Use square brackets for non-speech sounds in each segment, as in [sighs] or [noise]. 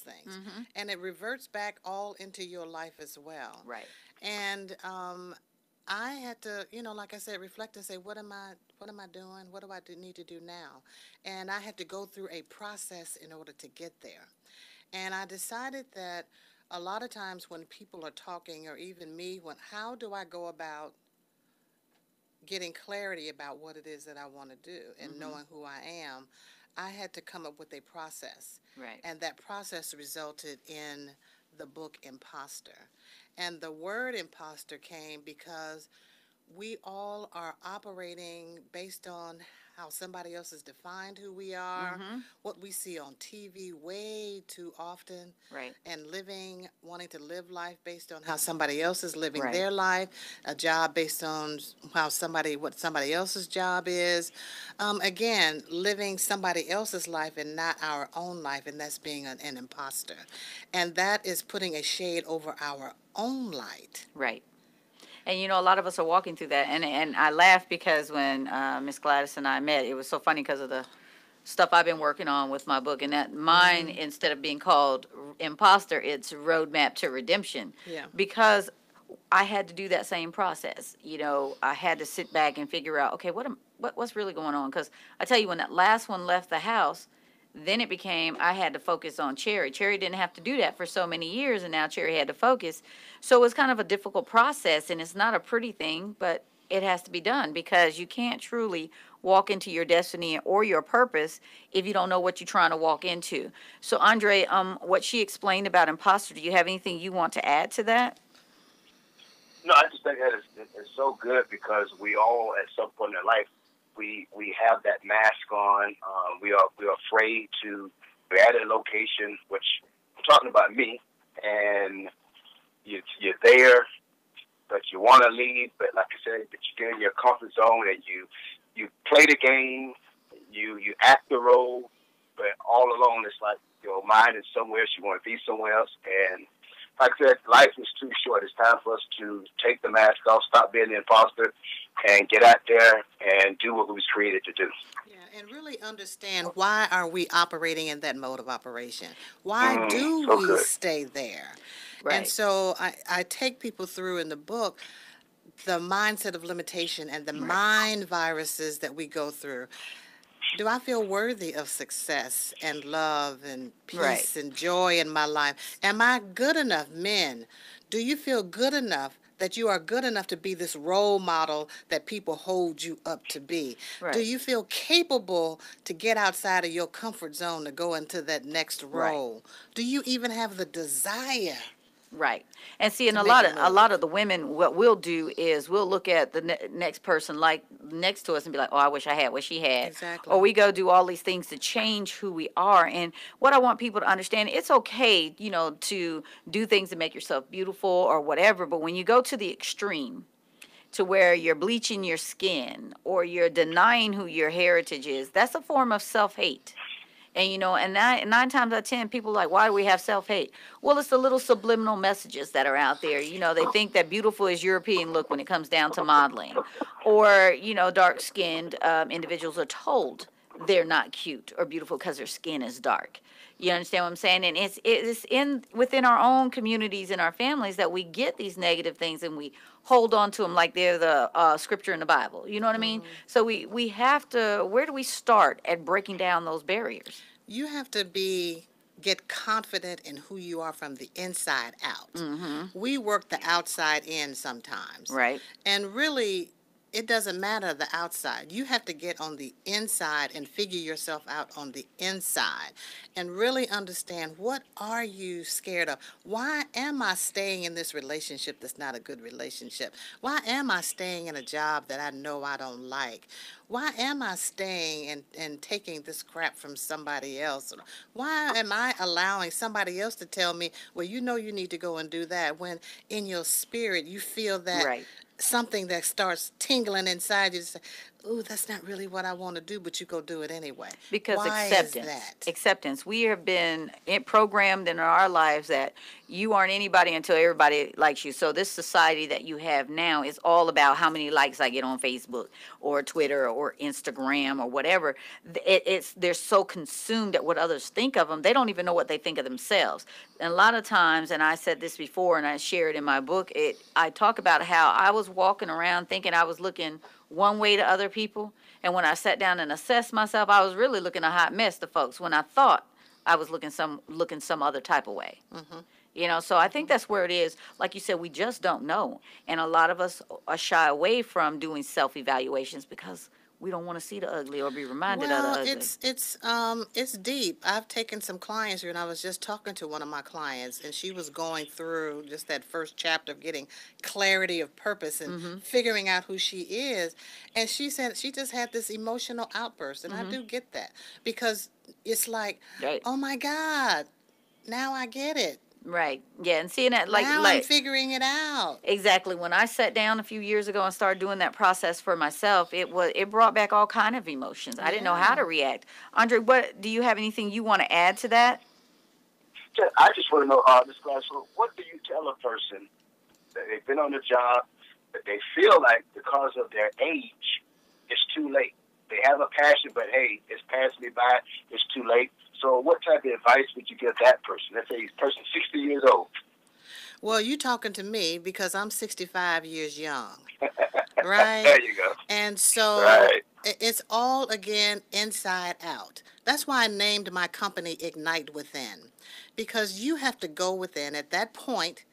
things. And it reverts back all into your life as well. Right. And um, I had to, you know, like I said, reflect and say, what am I, what am I doing? What do I do, need to do now? And I had to go through a process in order to get there. And I decided that a lot of times when people are talking, or even me, when how do I go about getting clarity about what it is that I want to do and knowing who I am, I had to come up with a process. Right. And that process resulted in the book Imposter. And the word imposter came because we all are operating based on how somebody else has defined who we are, what we see on TV way too often, Right. and living, wanting to live life based on how somebody else is living Right. their life, a job based on how somebody, what somebody else's job is. Um, again, living somebody else's life and not our own life, and that's being an, an imposter. And that is putting a shade over our own light. Right. And you know, a lot of us are walking through that. And and I laugh because when uh, Miss Gladys and I met, it was so funny because of the stuff I've been working on with my book. And that mine, instead of being called Imposter, it's Roadmap to Redemption. Yeah. Because I had to do that same process. You know, I had to sit back and figure out, okay, what am what, what's really going on? Because I tell you, when that last one left the house, then it became I had to focus on Cherry. Cherry didn't have to do that for so many years, and now Cherry had to focus. So it was kind of a difficult process, and it's not a pretty thing, but it has to be done because you can't truly walk into your destiny or your purpose if you don't know what you're trying to walk into. So, Andre, um, what she explained about imposter, do you have anything you want to add to that? No, I just think that is it's so good because we all, at some point in our life, we we have that mask on. Um, we are we are afraid to. We're at a location, which I'm talking about me, and you you're there, but you want to leave. But like I said, but you get in your comfort zone and you you play the game, you you act the role, but all along it's like your mind is somewhere else. You want to be somewhere else, and like I said, life is too short. It's time for us to take the mask off, stop being the imposter, and get out there and do what we was created to do. Yeah, and really understand why are we operating in that mode of operation? Why Mm, do so we good. stay there? Right. And so I, I take people through in the book the mindset of limitation and the mind viruses that we go through. Do I feel worthy of success and love and peace Right. and joy in my life? Am I good enough, men? Do you feel good enough that you are good enough to be this role model that people hold you up to be? Do you feel capable to get outside of your comfort zone to go into that next Right. role? Do you even have the desire? Right. And see, and a make lot of a move. lot of the women, what we'll do is we'll look at the ne- next person like next to us and be like, "Oh, I wish I had what she had." Exactly. Or we go do all these things to change who we are. And what I want people to understand, it's okay, you know, to do things to make yourself beautiful or whatever. But when you go to the extreme, to where you're bleaching your skin or you're denying who your heritage is, that's a form of self hate. And you know, and nine, nine times out of ten, people are like, why do we have self hate? Well, it's the little subliminal messages that are out there. You know, they think that beautiful is European look when it comes down to modeling, or you know, dark skinned um, individuals are told they're not cute or beautiful because their skin is dark. You understand what I'm saying? And it's it's in within our own communities and our families that we get these negative things and we hold on to them like they're the uh, scripture in the Bible. You know what I mean? So we we have to. Where do we start at breaking down those barriers? You have to be get confident in who you are from the inside out. We work the outside in sometimes. Right. And really, it doesn't matter the outside. You have to get on the inside and figure yourself out on the inside and really understand what are you scared of? Why am I staying in this relationship that's not a good relationship? Why am I staying in a job that I know I don't like? Why am I staying and, and taking this crap from somebody else? Why am I allowing somebody else to tell me, well, you know you need to go and do that when in your spirit you feel that Right. Something that starts tingling inside you. Ooh, that's not really what I want to do, but you go do it anyway. Because Why acceptance, is that? acceptance. We have been in- programmed in our lives that you aren't anybody until everybody likes you. So this society that you have now is all about how many likes I get on Facebook or Twitter or Instagram or whatever. It, it's they're so consumed at what others think of them, they don't even know what they think of themselves. And a lot of times, and I said this before, and I share it in my book. It I talk about how I was walking around thinking I was looking one way to other people. And when I sat down and assessed myself, I was really looking a hot mess to folks when I thought I was looking some looking some other type of way. Mm-hmm. You know, so I think that's where it is. Like you said, we just don't know, and a lot of us are shy away from doing self evaluations because we don't want to see the ugly or be reminded of the Well, ugly. it's it's um it's deep. I've taken some clients here, and I was just talking to one of my clients, and she was going through just that first chapter of getting clarity of purpose and Mm-hmm. figuring out who she is. And she said she just had this emotional outburst, and Mm-hmm. I do get that because it's like, Right. oh my God, now I get it. Right? Yeah, and seeing that like now I'm like figuring it out. Exactly. When I sat down a few years ago and started doing that process for myself, it was it brought back all kind of emotions. I didn't know how to react. Andre, what do you have anything you want to add to that? Ju- I just want to know, uh, Ms. Glasswell, what do you tell a person that they've been on the job, that they feel like because of their age, it's too late? They have a passion, but hey, it's passed me by, it's too late. So, what type of advice would you give that person? Let's say he's person 60 years old. Well, you talking to me because I'm 65 years young, [laughs] right? There you go. And so Right. it's all again inside out. That's why I named my company Ignite Within, because you have to go within at that point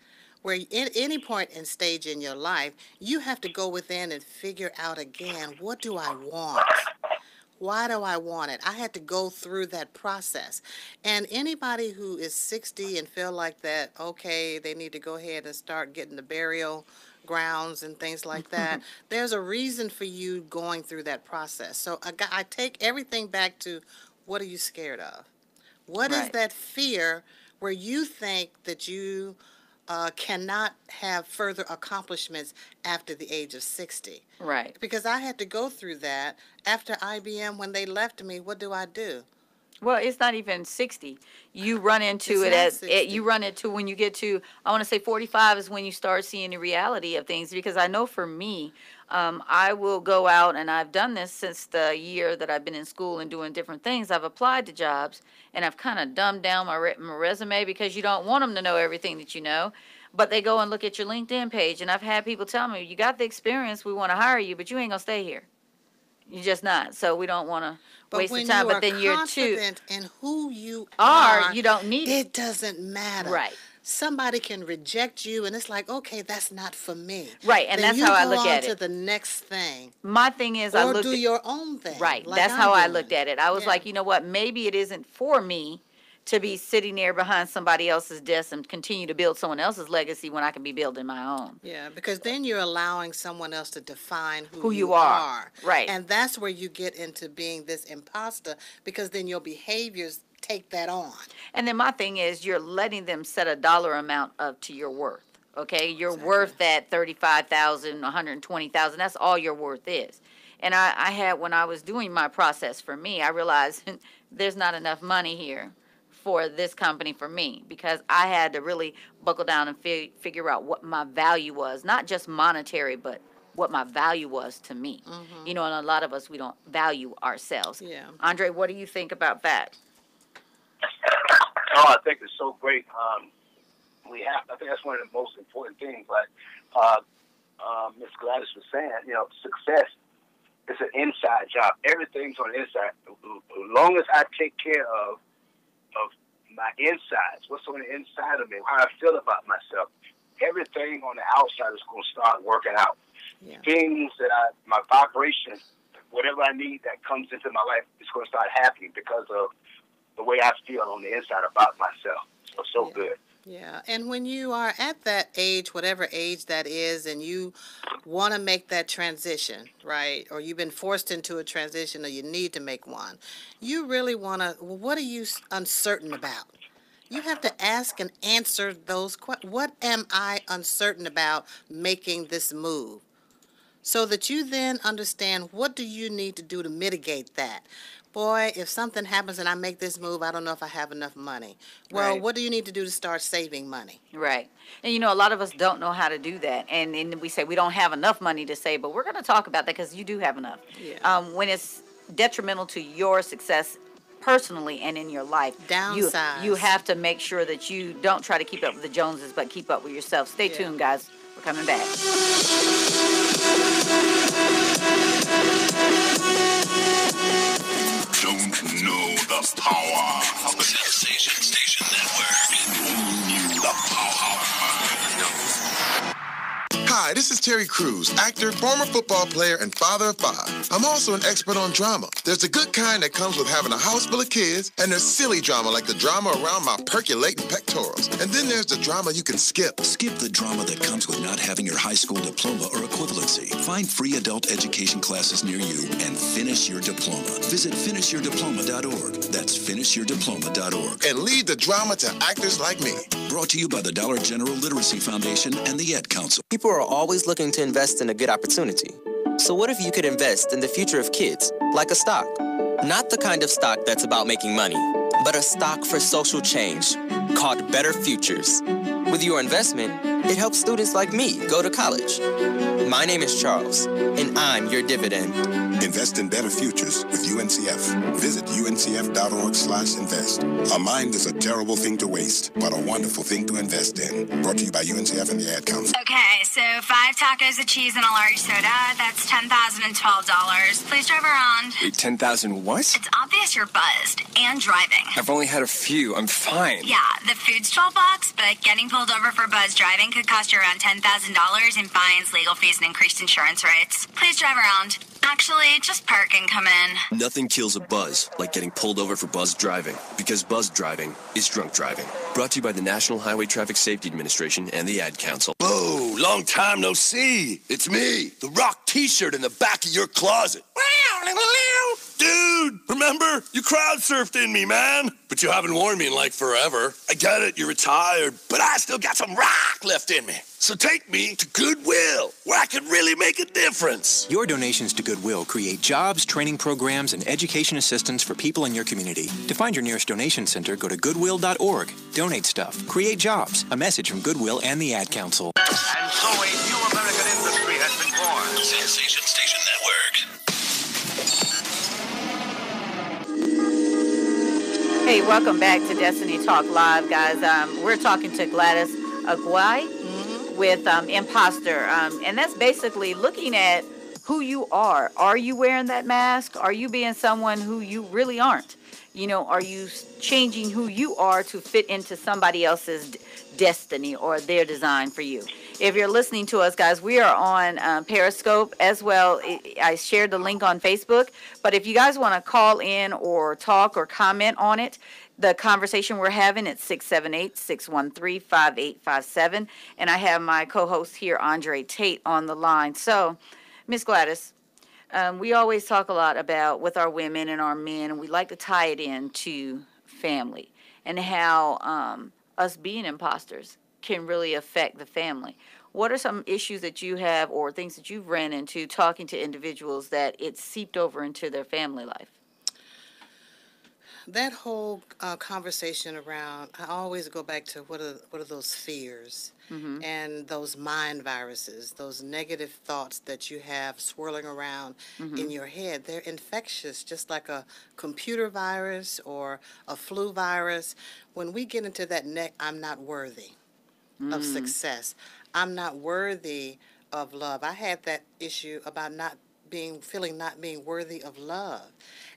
where at any point and stage in your life, you have to go within and figure out again, what do I want? Why do I want it? I had to go through that process. And anybody who is 60 and feel like that, okay, they need to go ahead and start getting the burial grounds and things like that, [laughs] there's a reason for you going through that process. So I, got, I take everything back to what are you scared of? What is Right. that fear where you think that you uh, cannot have further accomplishments after the age of 60? Right. because I had to go through that after IBM when they left me. What do I do? Well, it's not even sixty. You run into it at it, you run into when you get to I want to say forty five is when you start seeing the reality of things because I know for me, um, I will go out and I've done this since the year that I've been in school and doing different things. I've applied to jobs and I've kind of dumbed down my, re- my resume because you don't want them to know everything that you know. But they go and look at your LinkedIn page, and I've had people tell me, "You got the experience, we want to hire you, but you ain't gonna stay here. You're just not. So we don't want to But waste the time." But then you but are then year two confident in who you are are, you don't need it. it doesn't matter. Right. Somebody can reject you, and it's like, okay, that's not for me. Right, and Then that's how I look on at to the next thing, My thing is, I or do at, your own thing. right. like that's I'm how I looked at it. I was Yeah. like, you know what? Maybe it isn't for me to be sitting there behind somebody else's desk and continue to build someone else's legacy when I can be building my own. Yeah, because then you're allowing someone else to define who, Who you you are. Right. And that's where you get into being this imposter because then your behaviors take that on. And then my thing is, you're letting them set a dollar amount up to your worth. Okay, you're worth that thirty-five thousand, one hundred twenty thousand. That's all your worth is. And I, I had when I was doing my process for me, I realized [laughs] there's not enough money here for this company for me because I had to really buckle down and fi- figure out what my value was, not just monetary, but what my value was to me. Mm-hmm. You know, and a lot of us we don't value ourselves. Yeah. Andre, what do you think about that? Oh, I think it's so great. Um, we have. I think that's one of the most important things. Like uh, uh, Miss Gladys was saying, you know, success is an inside job. Everything's on the inside. As long as I take care of of my insides, what's on the inside of me, how I feel about myself, everything on the outside is going to start working out. Yeah. Things that I, my vibration, whatever I need that comes into my life, is going to start happening because of the way I feel on the inside about myself. So, so Yeah. good. Yeah, and when you are at that age, whatever age that is, and you want to make that transition, right? Or you've been forced into a transition or you need to make one, you really want to, well, what are you uncertain about? You have to ask and answer those questions. What am I uncertain about making this move? so that you then understand what do you need to do to mitigate that. Boy, if something happens and I make this move, I don't know if I have enough money. Well, Right. what do you need to do to start saving money? Right. And you know, a lot of us don't know how to do that. And then we say we don't have enough money to save, but we're going to talk about that because you do have enough. Yeah. Um, when it's detrimental to your success personally and in your life, you, you have to make sure that you don't try to keep up with the Joneses, but keep up with yourself. Stay Yeah. tuned, guys. We're coming back. Know the power Hi, this is Terry Crews, actor, former football player, and father of five. I'm also an expert on drama. There's the good kind that comes with having a house full of kids, and there's silly drama like the drama around my percolating pectorals. And then there's the drama you can skip. Skip the drama that comes with not having your high school diploma or equivalency. Find free adult education classes near you and finish your diploma. Visit finishyourdiploma.org. That's finishyourdiploma.org. And lead the drama to actors like me. Brought to you by the Dollar General Literacy Foundation and the Ad Council. People are always looking to invest in a good opportunity. So, what if you could invest in the future of kids, like a stock? Not the kind of stock that's about making money, but a stock for social change called Better Futures. With your investment, it helps students like me go to college. My name is Charles, and I'm your dividend. Invest in better futures with UNCF. Visit uncf.org slash invest. A mind is a terrible thing to waste, but a wonderful thing to invest in. Brought to you by UNCF and the Ad Council. Okay, so five tacos of cheese and a large soda. That's ten thousand and twelve dollars. Please drive around. Wait, 10,000 what? It's obvious you're buzzed and driving. I've only had a few. I'm fine. Yeah, the food's twelve bucks, but getting pulled over for buzz driving could cost you around ten thousand dollars in fines, legal fees, and increased insurance rates. Please drive around. Actually, just park and come in. Nothing kills a buzz like getting pulled over for buzz driving, because buzz driving is drunk driving. Brought to you by the National Highway Traffic Safety Administration and the Ad Council. Oh, long time no see. It's me, the rock t-shirt in the back of your closet. Dude, remember? You crowd surfed in me, man. But you haven't worn me in like forever. I get it, you're retired, but I still got some rock left in me. So take me to Goodwill, where I can really make a difference. Your donations to Goodwill create jobs, training programs, and education assistance for people in your community. To find your nearest donation center, go to goodwill.org. Donate stuff. Create jobs. A message from Goodwill and the Ad Council. And so a new American industry has been born. Sensation Station Network. Hey, welcome back to Destiny Talk Live, guys. Um, we're talking to Gladys Agwai with um, Imposter. Um, and that's basically looking at who you are. Are you wearing that mask? Are you being someone who you really aren't? You know, are you changing who you are to fit into somebody else's d- destiny or their design for you? If you're listening to us, guys, we are on um, Periscope as well. I shared the link on Facebook. But if you guys want to call in or talk or comment on it, the conversation we're having it's 678-613-5857 and i have my co-host here andre tate on the line so miss gladys um, we always talk a lot about with our women and our men and we like to tie it in to family and how um, us being imposters can really affect the family what are some issues that you have or things that you've ran into talking to individuals that it's seeped over into their family life That whole uh, conversation around, I always go back to what are what are those fears Mm-hmm. and those mind viruses, those negative thoughts that you have swirling around in your head. They're infectious, just like a computer virus or a flu virus. When we get into that neck, I'm not worthy of success. I'm not worthy of love. I had that issue about not being feeling not being worthy of love.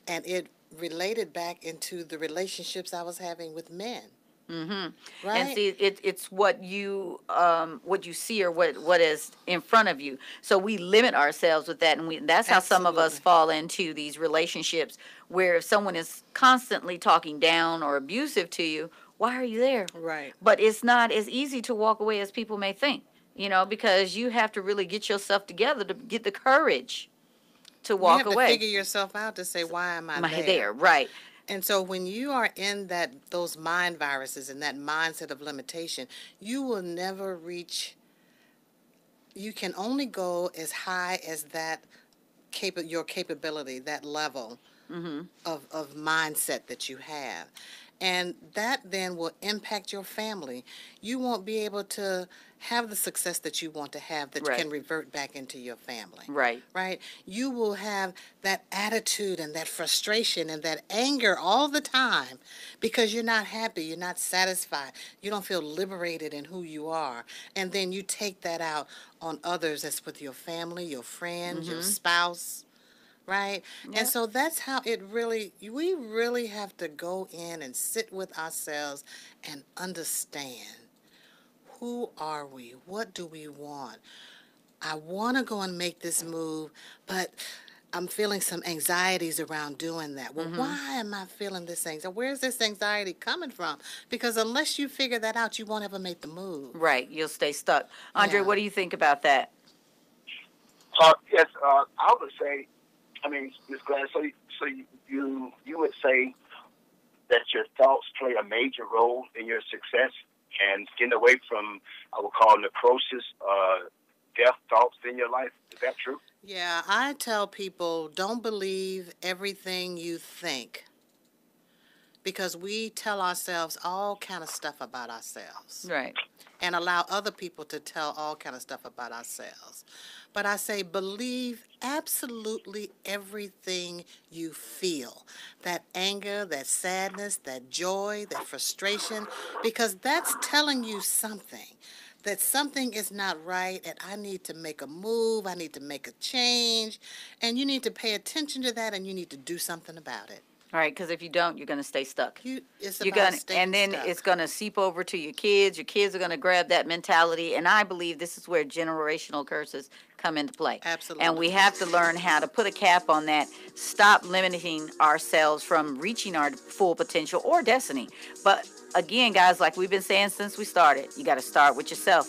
And it related back into the relationships I was having with men. Mm-hmm. Right? And see, it, it's what you um, what you see or what what is in front of you. So we limit ourselves with that, and we that's how some of us fall into these relationships where if someone is constantly talking down or abusive to you, why are you there? right. But it's not as easy to walk away as people may think, you know, because you have to really get yourself together to get the courage to walk you have away. to figure yourself out to say, why am I Am I there? there? Right. And so when you are in that those mind viruses and that mindset of limitation, you will never reach you can only go as high as that capa- your capability, that level Mm-hmm. of, of mindset that you have. And that then will impact your family. You won't be able to have the success that you want to have that Right. can revert back into your family. Right. Right? You will have that attitude and that frustration and that anger all the time because you're not happy, you're not satisfied, you don't feel liberated in who you are. And then you take that out on others, that's with your family, your friends, your Mhm. spouse right? Yeah. And so that's how it really, we really have to go in and sit with ourselves and understand who are we? What do we want? I want to go and make this move, but I'm feeling some anxieties around doing that. Well, Mhm. why am I feeling this anxiety? Where's this anxiety coming from? Because unless you figure that out, you won't ever make the move. Right, you'll stay stuck. Andre, Yeah. what do you think about that? Uh, yes, uh, I would say, I mean, Ms. Gladys, so, you- so you, you would say that your thoughts play a major role in your success and getting away from, I would call necrosis, uh, death thoughts in your life. Is that true? Yeah, I tell people don't believe everything you think because we tell ourselves all kind of stuff about ourselves Right. and allow other people to tell all kind of stuff about ourselves. But I say believe absolutely everything you feel. That anger, that sadness, that joy, that frustration because that's telling you something that something is not right and I need to make a move, I need to make a change, and you need to pay attention to that and you need to do something about it. All right, because if you don't, you're going to stay stuck. You, it's You're about gonna, staying and then stuck. it's going to seep over to your kids. Your kids are going to grab that mentality, and I believe this is where generational curses come into play. Absolutely. And we have to learn how to put a cap on that. Stop limiting ourselves from reaching our full potential or destiny. But again, guys, like we've been saying since we started, you got to start with yourself.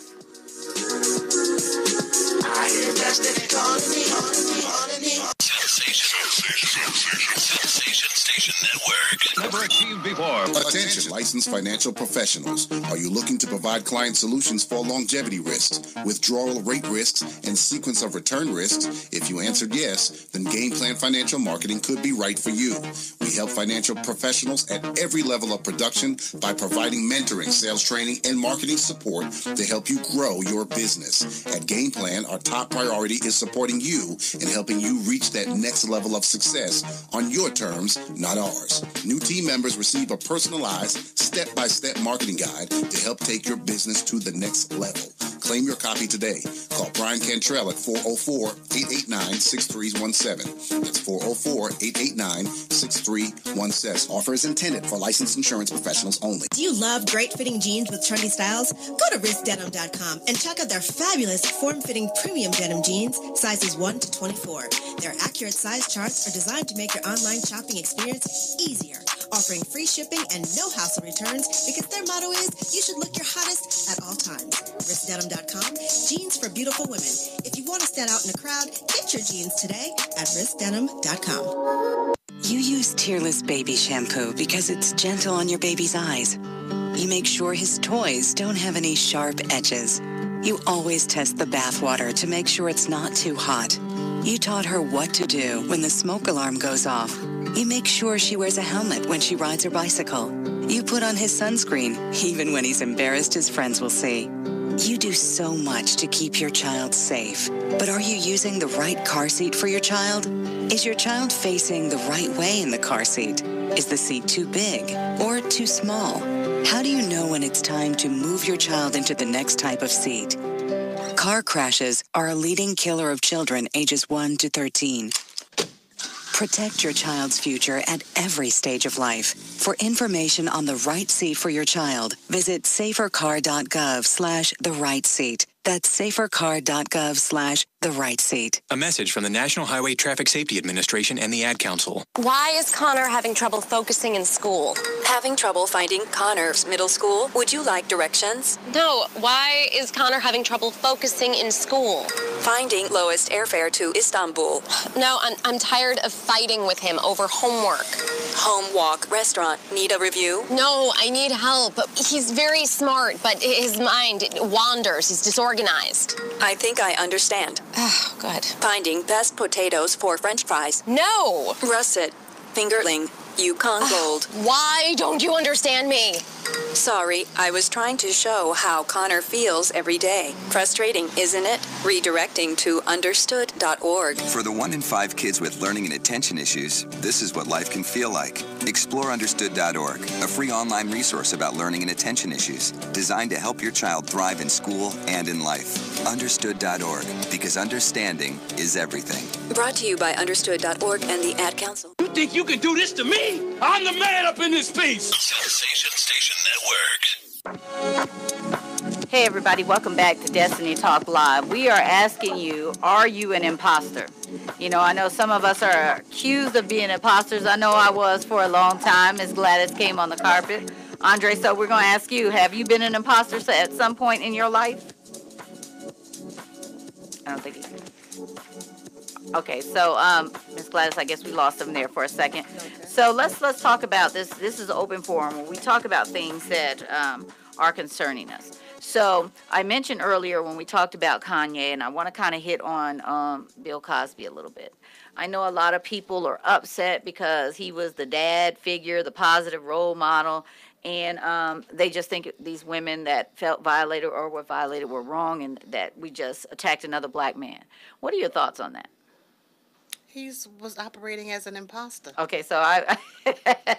Sensation Station Network. Never achieved before. Attention, licensed financial professionals. Are you looking to provide client solutions for longevity risks, withdrawal rate risks, and sequence of return risks? If you answered yes, then Game Plan Financial Marketing could be right for you. We help financial professionals at every level of production by providing mentoring, sales training, and marketing support to help you grow your business. At Game Plan, our top priority is supporting you and helping you reach that next level of success on your terms, not ours. New team members receive a personalized, step-by-step marketing guide to help take your business to the next level. Claim your copy today. Call Brian Cantrell at 404-889-6317. That's 404-889-6317. Offer is intended for licensed insurance professionals only. Do you love great fitting jeans with trendy styles? Go to wristdenim.com and check out their fabulous form fitting premium denim jeans, sizes 1 to 24. Their accurate size charts are designed to make your online shopping experience easier, offering free shipping and no hassle returns because their motto is you should look your hottest at all times. Wristdenim.com, jeans for beautiful women. If you want to stand out in a crowd, get your jeans today at wristdenim.com. You use Tearless Baby Shampoo because it's gentle on your baby's eyes. You make sure his toys don't have any sharp edges. You always test the bathwater to make sure it's not too hot. You taught her what to do when the smoke alarm goes off. You make sure she wears a helmet when she rides her bicycle. You put on his sunscreen, even when he's embarrassed his friends will see. You do so much to keep your child safe. But are you using the right car seat for your child? Is your child facing the right way in the car seat? Is the seat too big or too small? How do you know when it's time to move your child into the next type of seat? Car crashes are a leading killer of children ages 1 to 13. Protect your child's future at every stage of life. For information on the right seat for your child, visit safercar.gov slash the right seat. That's safercar.gov slash the right seat. A message from the National Highway Traffic Safety Administration and the Ad Council. Why is Connor having trouble focusing in school? Having trouble finding Connor's middle school? Would you like directions? No, why is Connor having trouble focusing in school? Finding lowest airfare to Istanbul. No, I'm, I'm tired of fighting with him over homework. Home, walk, restaurant. Need a review? No, I need help. He's very smart, but his mind wanders. He's disorganized. I think I understand. [sighs] Oh, good. Finding best potatoes for french fries. No! Russet, fingerling, Yukon ah, Gold. Why don't you understand me? Sorry, I was trying to show how Connor feels every day. Frustrating, isn't it? Redirecting to understood.org. For the one in five kids with learning and attention issues, this is what life can feel like. Explore understood.org, a free online resource about learning and attention issues, designed to help your child thrive in school and in life. Understood.org, because understanding is everything. Brought to you by understood.org and the Ad Council. You think you can do this to me? I'm the man up in this piece. Sensation Station Network. Hey, everybody, welcome back to Destiny Talk Live. We are asking you, are you an imposter? You know, I know some of us are accused of being imposters. I know I was for a long time. Miss Gladys came on the carpet. Andre, so we're going to ask you, have you been an imposter at some point in your life? I don't think he. Okay, so um, Ms. Gladys, I guess we lost him there for a second. So let's let's talk about this. This is open forum where we talk about things that um, are concerning us. So I mentioned earlier when we talked about Kanye, and I want to kind of hit on um, Bill Cosby a little bit. I know a lot of people are upset because he was the dad figure, the positive role model, and um, they just think these women that felt violated or were violated were wrong, and that we just attacked another black man. What are your thoughts on that? He was operating as an imposter. Okay, so I, [laughs]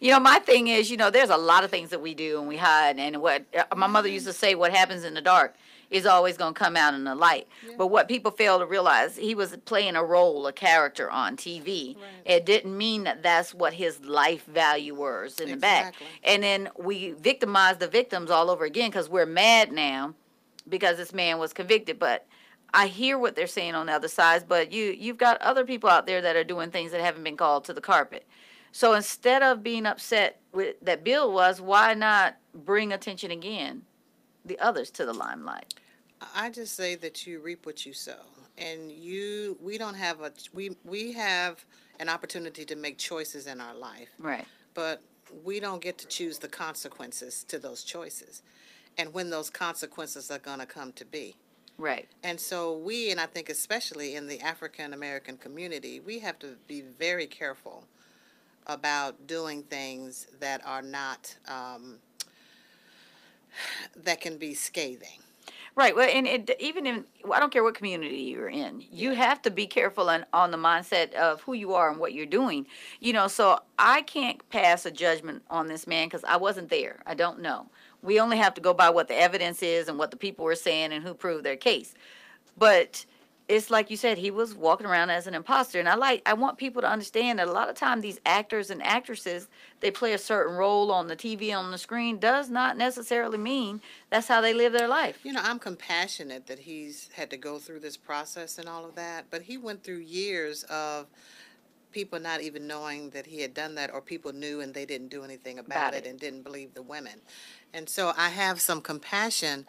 you know, my thing is, you know, there's a lot of things that we do and we hide, and what uh, my mother used to say, what happens in the dark is always going to come out in the light. But what people fail to realize, he was playing a role, a character on TV. It didn't mean that that's what his life value was in the back. And then we victimize the victims all over again because we're mad now because this man was convicted, but. I hear what they're saying on the other side, but you you've got other people out there that are doing things that haven't been called to the carpet. So instead of being upset with that Bill was, why not bring attention again, the others to the limelight? I just say that you reap what you sow, and you we don't have a we we have an opportunity to make choices in our life, Right. but we don't get to choose the consequences to those choices, and when those consequences are going to come to be. Right. And so we, and I think especially in the African American community, we have to be very careful about doing things that are not, um, that can be scathing. Right. Well, and it, even in, I don't care what community you're in, you have to be careful on, on the mindset of who you are and what you're doing. You know, so I can't pass a judgment on this man because I wasn't there. I don't know. We only have to go by what the evidence is and what the people were saying and who proved their case. But it's like you said, he was walking around as an imposter. And I like, I want people to understand that a lot of time these actors and actresses, they play a certain role on the TV, on the screen, does not necessarily mean that's how they live their life. You know, I'm compassionate that he's had to go through this process and all of that, but he went through years of people not even knowing that he had done that, or people knew and they didn't do anything about, About it it. and didn't believe the women. And so I have some compassion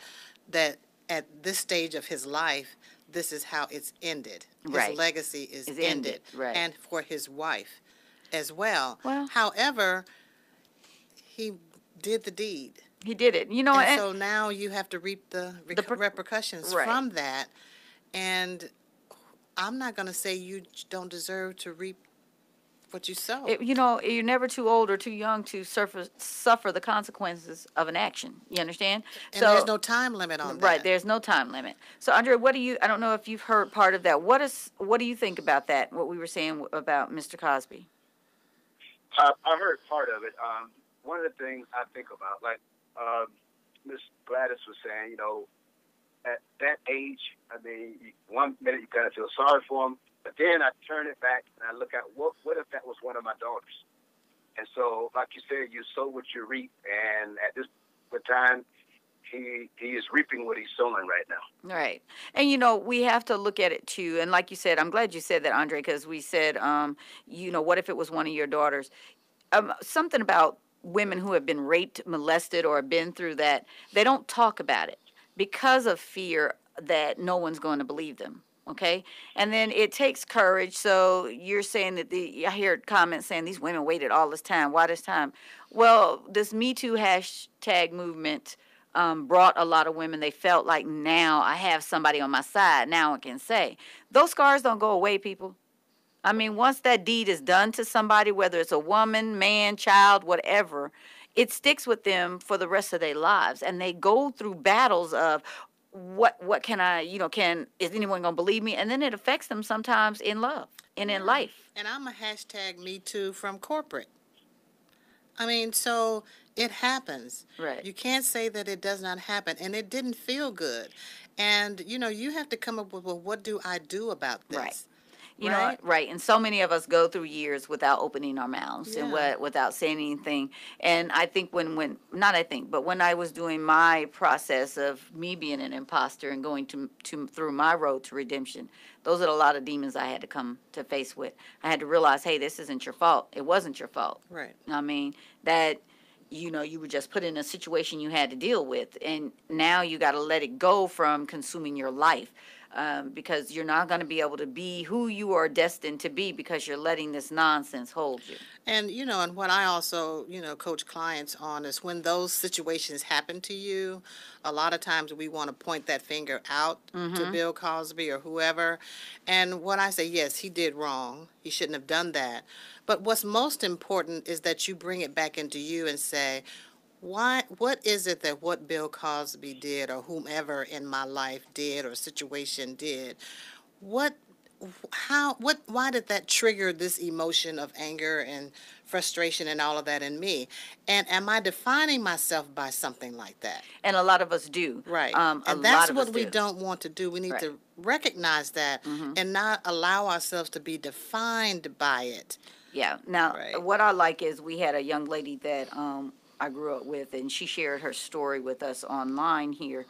that at this stage of his life, this is how it's ended. Right. His legacy is, Is ended, ended, right. and for his wife as well. Well- However, he did the deed. He did it. You know, and, and- so now you have to reap the, recu- repercussions Right. from that. And I'm not going to say you don't deserve to reap what you sow. It, you know, you're never too old or too young to suffer suffer the consequences of an action. You understand? and there's no time limit on that. right. There's no time limit. So, Andre, what do you? I don't know if you've heard part of that. What is? What do you think about that? What we were saying about Mr. Cosby? I, I heard part of it. Um, one of the things I think about, like um, Miss Gladys was saying, you know, at that age, I mean, you- one minute you kind of feel sorry for him, but then I turn it back and I look at what what if that was one of my daughters? And so, like you said, you sow what you reap, and at this time, he he is reaping what he's sowing right now. Right. And you know, we have to look at it too. And like you said, I'm glad you said that, Andre, because we said, um, you know, what if it was one of your daughters? Um, something about women who have been raped, molested, or been through that, they don't talk about it because of fear that no one's going to believe them. Okay, and then it takes courage. So you're saying that the I hear comments saying these women waited all this time. Why this time? Well, this Me Too hashtag movement um, brought a lot of women. They felt like now I have somebody on my side. Now I can say those scars don't go away, people. I mean, once that deed is done to somebody, whether it's a woman, man, child, whatever, it sticks with them for the rest of their lives, and they go through battles of what what can I, you know, can is anyone gonna believe me? And then it affects them sometimes in love and in life. And I'm a hashtag me too from corporate. I mean, so it happens. Right. You can't say that it does not happen. And it didn't feel good. And, you know, you have to come up with, well, what do I do about this? Right. You Right. know, right. And so many of us go through years without opening our mouths and what without saying anything. And I think when when not I think, but when I was doing my process of me being an imposter and going to to through my road to redemption, those are a lot of demons I had to come to face with. I had to realize, hey, this isn't your fault. It wasn't your fault. Right. I mean, that you know, you were just put in a situation you had to deal with, and now you got to let it go from consuming your life. Um, because you're not going to be able to be who you are destined to be because you're letting this nonsense hold you. And you know, and what I also, you know, coach clients on is when those situations happen to you, a lot of times we want to point that finger out to Mhm. Bill Cosby or whoever. And what I say, yes, he did wrong. He shouldn't have done that. But what's most important is that you bring it back into you and say, why what is it that what Bill Cosby did or whomever in my life did or situation did? What how what why did that trigger this emotion of anger and frustration and all of that in me and am i defining myself by something like that And a lot of us do. right Um, a and that's what we do. don't want to do we need Right. to recognize that Mhm. and not allow ourselves to be defined by it Yeah. Now, what I like is we had a young lady that um, I grew up with, and she shared her story with us online here,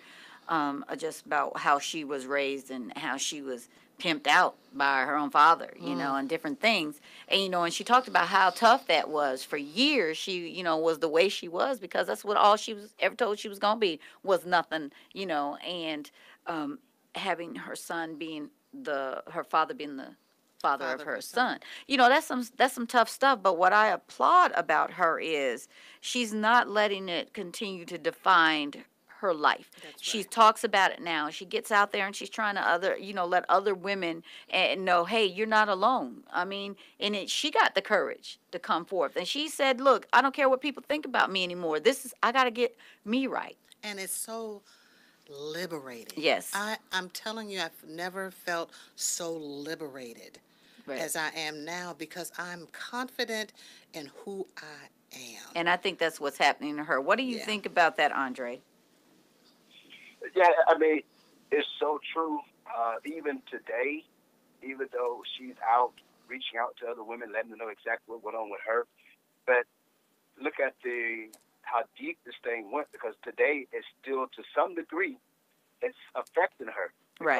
um, uh, just about how she was raised and how she was pimped out by her own father, you know, Mm. and different things. And you know, and she talked about how tough that was for years. She, you know, was the way she was because that's what all she was ever told she was gonna be was nothing, you know, and um, having her son being the her father being the father, of her son. You know, that's some that's some tough stuff, but what I applaud about her is she's not letting it continue to define her life. She talks about it now. She gets out there and she's trying to other, you know, let other women and know, hey, you're not alone. I mean, and it, she got the courage to come forth, and she said, look, I don't care what people think about me anymore. This is I got to get me right. and it's so liberating Yes. i i'm telling you i've never felt so liberated Right. as i am now because i'm confident in who i am And I think that's what's happening to her. What do you Yeah. think about that, Andre? Yeah, I mean, it's so true. Uh, even today, even though she's out reaching out to other women, letting them know exactly what went on with her, but look at the how deep this thing went because today it's still to some degree it's affecting her Right.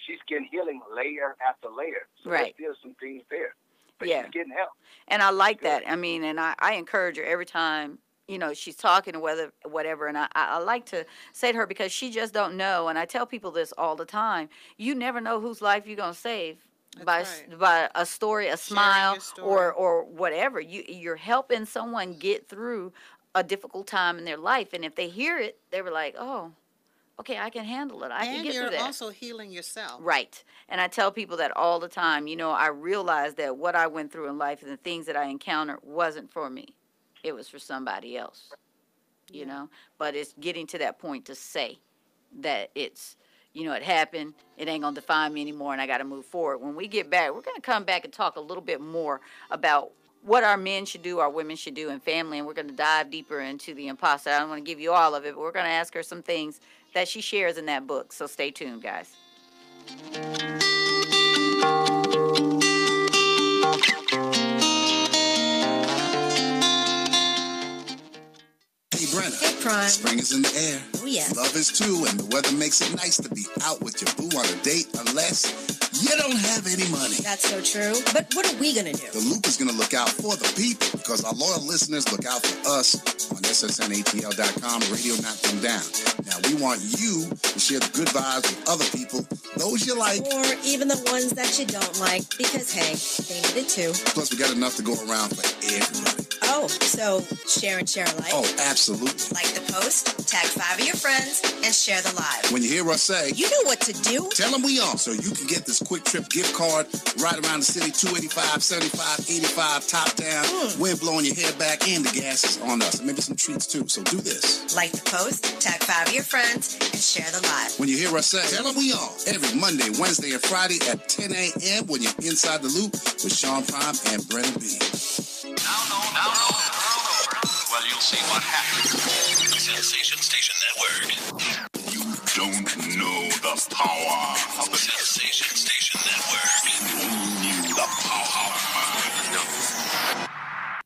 Because she's getting healing layer after layer. So Right. there's still some things there, but Yeah. she's getting help. And I like that. I mean, and I, I encourage her every time, you know, she's talking or whether whatever. And I, I I like to say to her because she just don't know. And I tell people this all the time. You never know whose life you're gonna save by s by a story, a smile, or or whatever. You you're helping someone get through a difficult time in their life. And if they hear it, they were like, oh, okay, I can handle it. I can get and get you're through that. also healing yourself Right. And I tell people that all the time. You know, I realized that what I went through in life and the things that I encountered wasn't for me. It was for somebody else. You know? But it's getting to that point to say that it's, you know, it happened. It ain't going to define me anymore and I got to move forward. When we get back, we're going to come back and talk a little bit more about what our men should do, our women should do in family, and we're going to dive deeper into the imposter. I don't want to give you all of it, but we're going to ask her some things that she shares in that book. So stay tuned, guys. Hey, Brenna. Hey, Prime. Spring is in the air. Oh, yeah. Love is too, and the weather makes it nice to be out with your boo on a date, unless you don't have any money. That's so true. But what are we going to do? The Loop is going to look out for the people because our loyal listeners look out for us on SSNATL.com, Radio Not Them Down. Now, we want you to share the good vibes with other people, those you like. Or even the ones that you don't like, because hey, they need it too. Plus, we got enough to go around for everybody. Oh, so share and share alike? Oh, absolutely. Like the post, tag five of your friends, and share the live. When you hear us say, You know what to do. Tell them we on so you can get this QuikTrip gift card right around the city 285, 75, 85, top down, mm. wind blowing your hair back, and the gas is on us. And maybe some treats too. So do this. Like the post, tag five of your friends, and share the live. When you hear us say, Tell them we on every Monday, Wednesday, and Friday at 10 a.m. when you're inside the loop with Sean Prime and Brennan B. Well, you'll see what happens. Sensation Station Network. You don't know the power of the Sensation Station Network. Only the power knows.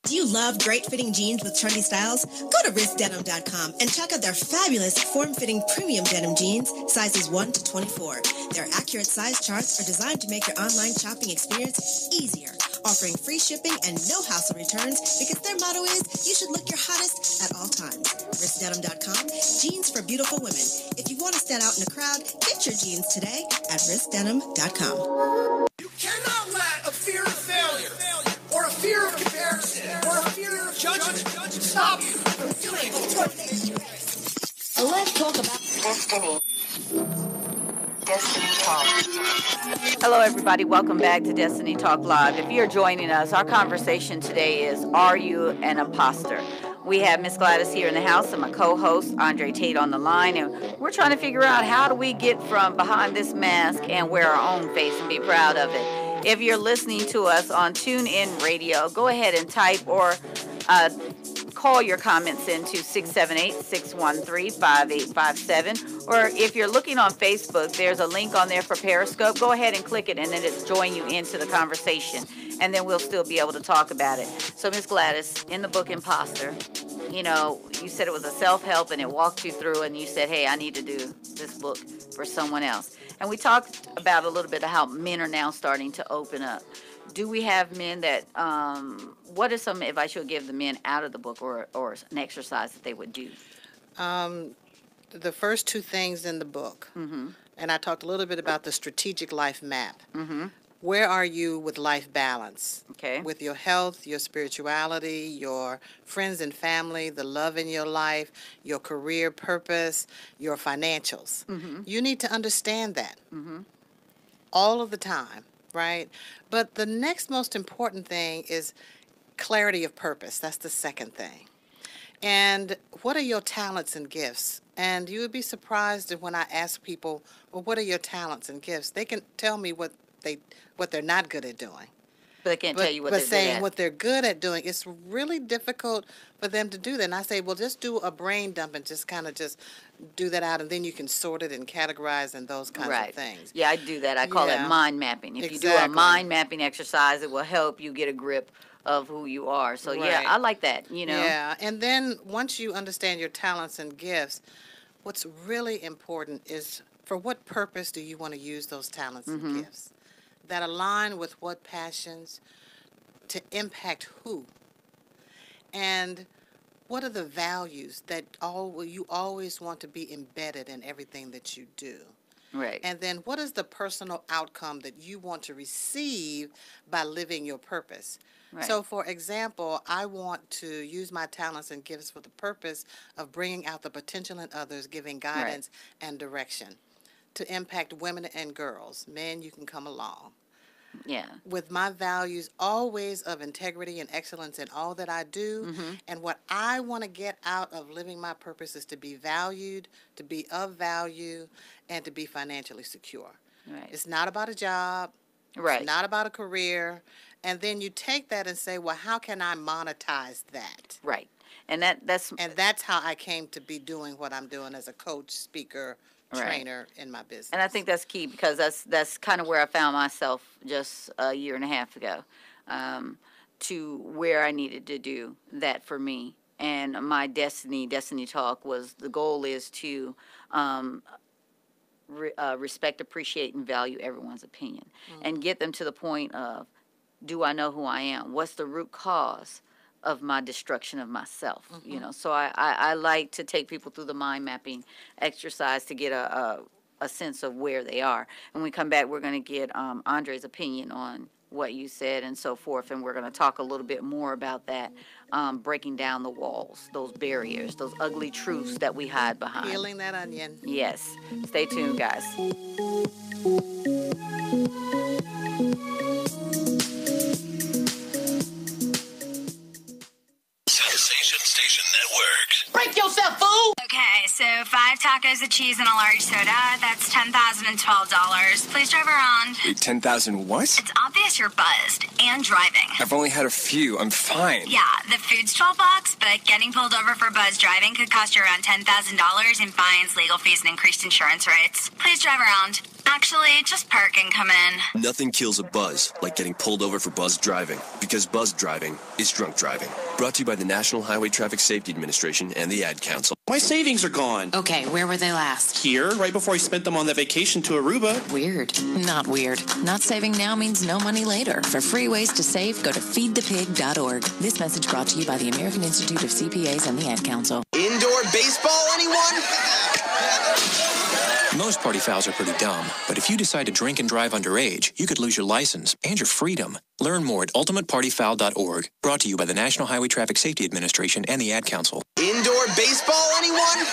Do you love great fitting jeans with trendy styles? Go to wristdenim.com and check out their fabulous form-fitting premium denim jeans, sizes 1 to 24. Their accurate size charts are designed to make your online shopping experience easier, offering free shipping and no hassle returns because their motto is you should look your hottest at all times. Wristdenim.com, jeans for beautiful women. If you want to stand out in a crowd, get your jeans today at wristdenim.com. cannot let a fear of failure or a fear of comparison or a fear of judgment stop you from doing what Let's talk about destiny. Destiny Talk. Hello, everybody. Welcome back to Destiny Talk Live. If you're joining us, our conversation today is Are You an Imposter? We have Miss Gladys here in the house and my co-host Andre Tate on the line, and we're trying to figure out how do we get from behind this mask and wear our own face and be proud of it. If you're listening to us on TuneIn Radio, go ahead and type or uh, call your comments into 678-613-5857 or if you're looking on facebook there's a link on there for periscope. Go ahead and click it and then it's join you into the conversation and then we'll still be able to talk about it. So miss gladys in the book imposter you know you said it was a self-help and it walked you through and you said hey i need to do this book for someone else. And we talked about a little bit of how men are now starting to open up do we have men that um, what is some advice you'll give the men out of the book or, or an exercise that they would do Um, the first two things in the book, Mm-hmm. and I talked a little bit about the strategic life map. Mm-hmm. Where are you with life balance? Okay. With your health, your spirituality, your friends and family, the love in your life, your career purpose, your financials. Mm-hmm. You need to understand that Mm-hmm. all of the time, right? But the next most important thing is clarity of purpose. That's the second thing. And what are your talents and gifts? And you would be surprised if when I ask people, well, what are your talents and gifts? They can tell me what they what they're not good at doing. But they can't But, tell you what but they're saying good at. what they're good at doing, it's really difficult for them to do that. And I say, well, just do a brain dump and just kind of just do that out, and then you can sort it and categorize and those kinds right. of things. Yeah, I do that. I call Yeah. it mind mapping. If you do a mind mapping exercise, it will help you get a grip of who you are. So yeah, I like that. You know. Yeah, and then once you understand your talents and gifts, what's really important is for what purpose do you want to use those talents Mhm. and gifts that align with what passions to impact who, and what are the values that all you always want to be embedded in everything that you do. Right. And then what is the personal outcome that you want to receive by living your purpose? Right. So, for example, I want to use my talents and gifts for the purpose of bringing out the potential in others, giving guidance and direction to impact women and girls. Men, you can come along. Yeah. With my values always of integrity and excellence in all that I do, Mhm. and what I want to get out of living my purpose is to be valued, to be of value, and to be financially secure. Right. It's not about a job. Right. It's not about a career. And then you take that and say, well, how can I monetize that? Right. And that that's And that's how I came to be doing what I'm doing as a coach, speaker, Right. trainer in my business. And I think that's key because that's that's kind of where I found myself just a year and a half ago, um, to where I needed to do that for me. And my destiny, destiny talk was the goal is to um, re, uh, respect, appreciate, and value everyone's opinion, and get them to the point of, do I know who I am? What's the root cause of my destruction of myself? You Mhm. know, so I, I, I like to take people through the mind mapping exercise to get a, a, a sense of where they are. And when we come back, we're going to get um, Andre's opinion on what you said and so forth, and we're going to talk a little bit more about that, um, breaking down the walls, those barriers, those ugly truths that we hide behind. Peeling that onion. Yes. Stay tuned, guys. Tacos of cheese and a large soda. That's ten thousand and twelve dollars. Please drive around. Wait, 10,000 what? It's obvious you're buzzed and driving. I've only had a few. I'm fine. Yeah, the food's twelve bucks, but getting pulled over for buzz driving could cost you around ten thousand dollars in fines, legal fees, and increased insurance rates. Please drive around. Actually, just park and come in. Nothing kills a buzz like getting pulled over for buzz driving, because buzz driving is drunk driving. Brought to you by the National Highway Traffic Safety Administration and the Ad Council. My savings are gone. Okay, where were they last? Here, right before I spent them on that vacation to Aruba. Weird. Not weird. Not saving now means no money later. For free ways to save, go to feedthepig.org. This message brought to you by the American Institute of CPAs and the Ad Council. Indoor baseball, anyone? [laughs] Most party fouls are pretty dumb, but if you decide to drink and drive underage, you could lose your license and your freedom. Learn more at ultimatepartyfoul.org. Brought to you by the National Highway Traffic Safety Administration and the Ad Council. Indoor baseball, anyone?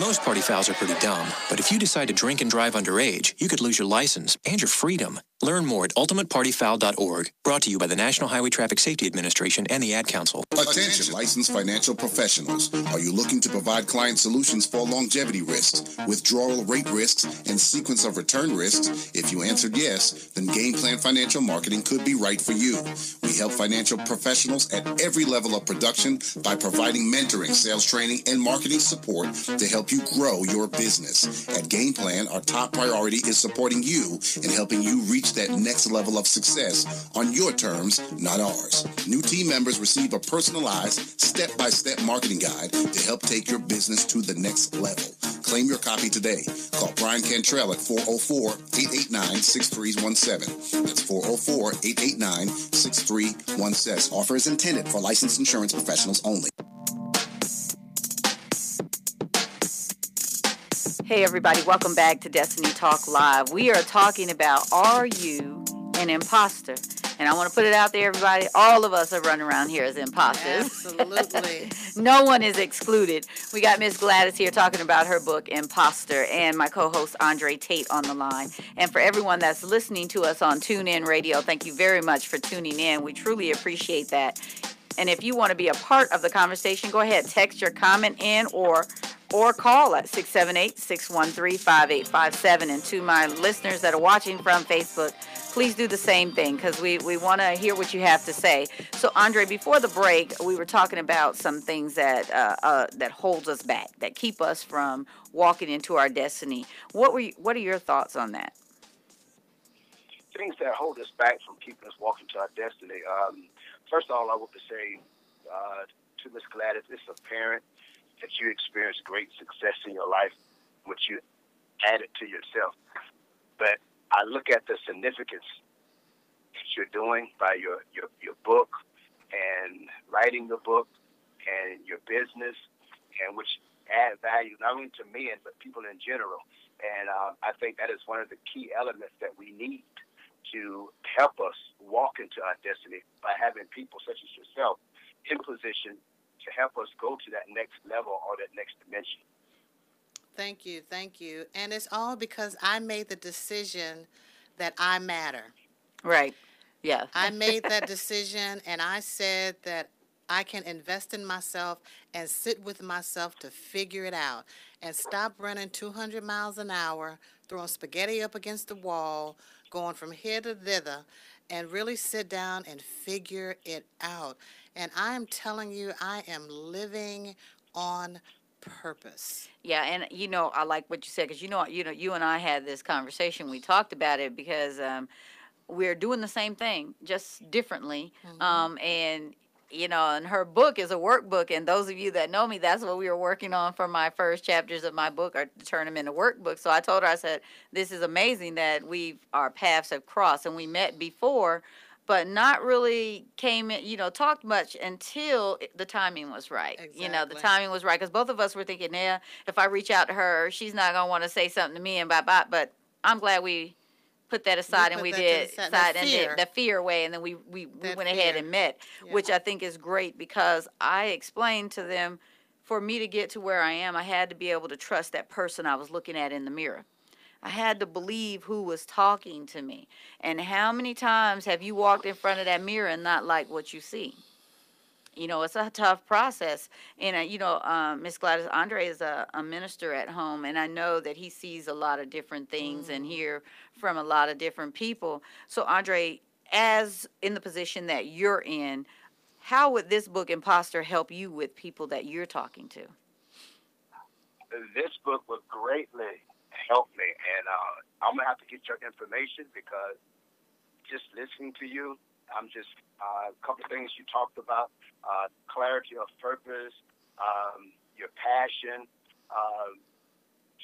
Most party fouls are pretty dumb, but if you decide to drink and drive underage, you could lose your license and your freedom. Learn more at ultimatepartyfoul.org. Brought to you by the National Highway Traffic Safety Administration and the Ad Council. Attention, licensed financial professionals. Are you looking to provide client solutions for longevity risks, withdrawal rate risks, and sequence of return risks? If you answered yes, then Game Plan Financial Marketing could be right for you. We help financial professionals at every level of production by providing mentoring, sales training, and marketing support to help you grow your business. At Game Plan, our top priority is supporting you and helping you reach that next level of success on your terms, not ours. New team members receive a personalized, step-by-step marketing guide to help take your business to the next level. Claim your copy today. Call Brian Cantrell at 404-889-6317. That's 404-889-6317. Offer is intended for licensed insurance professionals only. Hey, everybody, welcome back to Destiny Talk Live. We are talking about Are You an Imposter? And I want to put it out there, everybody. All of us are running around here as imposters. Absolutely. [laughs] no one is excluded. We got Miss Gladys here talking about her book, Imposter, and my co host, Andre Tate, on the line. And for everyone that's listening to us on TuneIn Radio, thank you very much for tuning in. We truly appreciate that. And if you want to be a part of the conversation, go ahead, text your comment in or or call at 678-613-5857. And to my listeners that are watching from Facebook, please do the same thing because we, we want to hear what you have to say. So, Andre, before the break, we were talking about some things that uh, uh, that holds us back, that keep us from walking into our destiny. What were you, what are your thoughts on that? things that hold us back from keeping us walking to our destiny. Um, first of all, I want to say uh, to Miss Gladys, it's apparent that you experienced great success in your life, which you added to yourself. But I look at the significance that you're doing by your, your, your book and writing the book and your business, and which add value not only to men but people in general. And uh, I think that is one of the key elements that we need to help us walk into our destiny by having people such as yourself in position to help us go to that next level or that next dimension. Thank you, thank you. And it's all because I made the decision that I matter. Right. Yeah. I made that [laughs] decision and I said that I can invest in myself and sit with myself to figure it out and stop running 200 miles an hour, throwing spaghetti up against the wall, going from here to thither, and really sit down and figure it out. And I am telling you, I am living on purpose. Yeah, and you know, I like what you said because you know, you know, you and I had this conversation. We talked about it because um, we're doing the same thing, just differently. Um, and you know, and her book is a workbook. And those of you that know me, that's what we were working on for my first chapters of my book, are to turn them into workbooks. So I told her, I said, this is amazing that we've our paths have crossed, and we met before, but not really came in, you know, talked much until the timing was right. Exactly. You know, the timing was right because both of us were thinking, yeah, if I reach out to her, she's not gonna want to say something to me and bye bye. But I'm glad we put that aside and we did the side, and fear. did the fear away, and then we we, we went ahead and met, which I think is great because I explained to them, for me to get to where I am, I had to be able to trust that person I was looking at in the mirror. I had to believe who was talking to me. And how many times have you walked in front of that mirror and not like what you see? You know, it's a tough process. And, uh, you know, um, Miss Gladys Andre is a, a minister at home, and I know that he sees a lot of different things and hear from a lot of different people. So, Andre, as in the position that you're in, how would this book, Imposter, help you with people that you're talking to? this book would greatly help me, and uh, I'm gonna have to get your information because just listening to you, I'm just uh, a couple things you talked about: uh, clarity of purpose, um, your passion, um,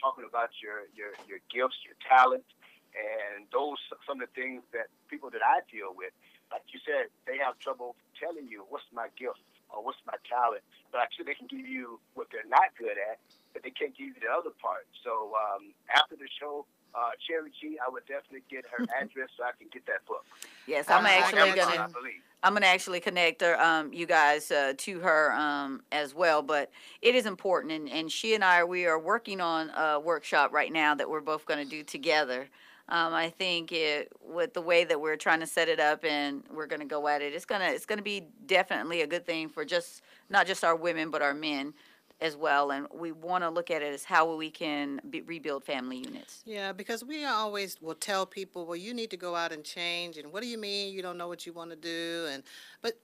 talking about your your your gifts, your talent, and those some of the things that people that I deal with, like you said, they have trouble telling you what's my gift or what's my talent. But actually, they can give you what they're not good at, but they can't give you the other part. So um, after the show, uh, Cherry G, I would definitely get her [laughs] address so I can get that book. Yes, I'm Uh, actually gonna. I believe. I'm gonna actually connect her, um, you guys uh, to her um, as well. But it is important, and, and she and I we are working on a workshop right now that we're both gonna do together. Um, I think it with the way that we're trying to set it up, and we're gonna go at it. It's gonna it's gonna be definitely a good thing for just not just our women but our men as well. And we want to look at it as how we can be, rebuild family units. Yeah, because we always will tell people, well, you need to go out and change. And what do you mean you don't know what you want to do? And but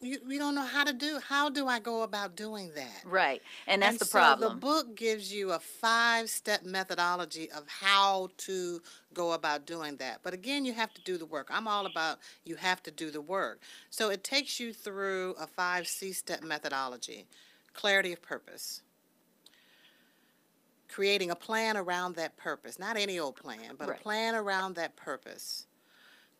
you, we don't know how to do. How do I go about doing that? Right, and that's the so problem. the book gives you a five-step methodology of how to go about doing that. But again, you have to do the work. I'm all about you have to do the work. So it takes you through a five C-step methodology: clarity of purpose, creating a plan around that purpose, not any old plan, but Right. a plan around that purpose,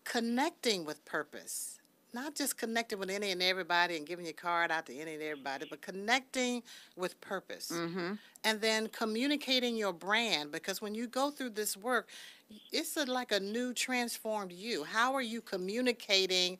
connecting with purpose, not just connecting with any and everybody and giving your card out to any and everybody, but connecting with purpose. Mm-hmm. And then communicating your brand because when you go through this work, it's a, like a new transformed you. How are you communicating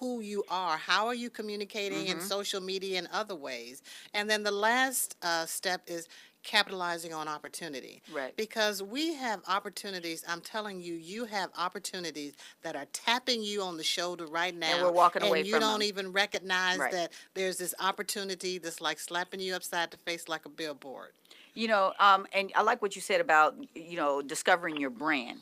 who you are? How are you communicating in Mhm. social media and other ways? And then the last uh, step is capitalizing on opportunity. Right. Because we have opportunities, I'm telling you, you have opportunities that are tapping you on the shoulder right now. And we're walking away And you from don't them. even recognize Right. that there's this opportunity that's like slapping you upside the face like a billboard. You know, um, and I like what you said about you know discovering your brand,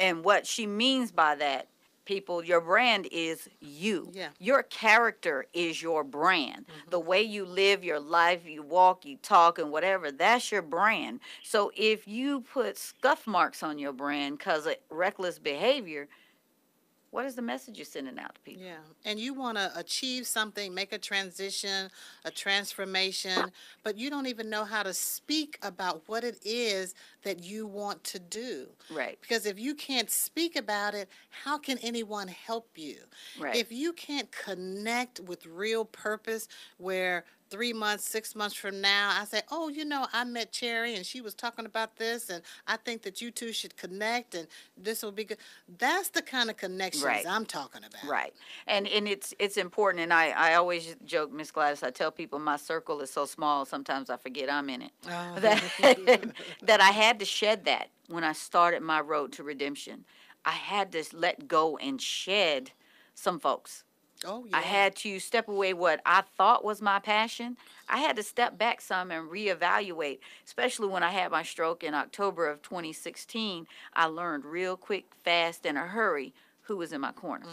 and what she means by that. People, your brand is you. Yeah. Your character is your brand. Mm-hmm. The way you live your life, you walk, you talk, and whatever, that's your brand. So if you put scuff marks on your brand because of reckless behavior, what is the message you're sending out to people? Yeah, and you want to achieve something, make a transition, a transformation, but you don't even know how to speak about what it is that you want to do. Right. Because if you can't speak about it, how can anyone help you? Right. If you can't connect with real purpose, where three months, six months from now, I say, oh, you know, I met Cherry and she was talking about this, and I think that you two should connect, and this will be good. That's the kind of connections Right. I'm talking about. Right. And and it's it's important and I, I always joke, Miss Gladys, I tell people my circle is so small sometimes I forget I'm in it. Oh. [laughs] [laughs] That that I had to shed that when I started my road to redemption. I had to let go and shed some folks. Oh, I had to step away what I thought was my passion. I had to step back some and reevaluate, especially when I had my stroke in October of 2016. I learned real quick, fast, in a hurry who was in my corner.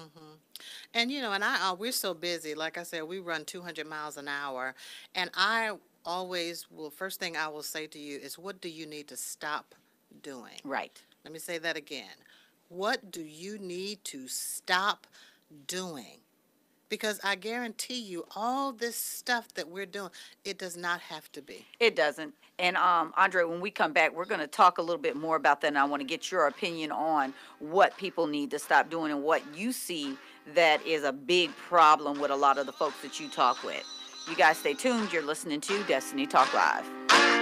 And you know, and I uh, we're so busy. Like I said, we run 200 miles an hour, and I always will. First thing I will say to you is, what do you need to stop doing? Right. Let me say that again. What do you need to stop doing? Because I guarantee you, all this stuff that we're doing, it does not have to be. It doesn't. And um, Andre, when we come back, we're going to talk a little bit more about that. And I want to get your opinion on what people need to stop doing and what you see that is a big problem with a lot of the folks that you talk with. You guys stay tuned. You're listening to Destiny Talk Live.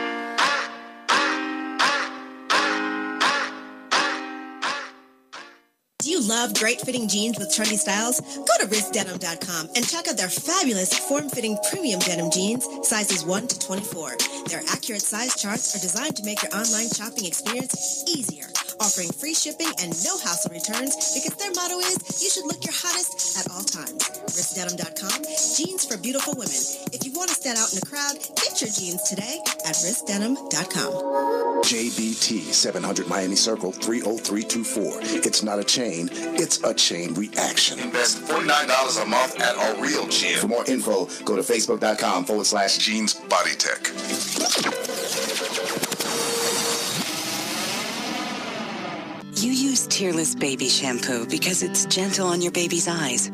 Do you love great fitting jeans with trendy styles? Go to wristdenim.com and check out their fabulous form fitting premium denim jeans, sizes 1 to 24. Their accurate size charts are designed to make your online shopping experience easier, offering free shipping and no hassle returns because their motto is you should look your hottest at all times. Wristdenim.com, jeans for beautiful women. If you want to stand out in a crowd, get your jeans today at wristdenim.com. JBT 700 Miami Circle 30324. It's not a chain, it's a chain reaction. Invest $49 a month at a real gym. For more info, go to facebook.com forward slash Jeans Body Tech. You use Tearless Baby Shampoo because it's gentle on your baby's eyes.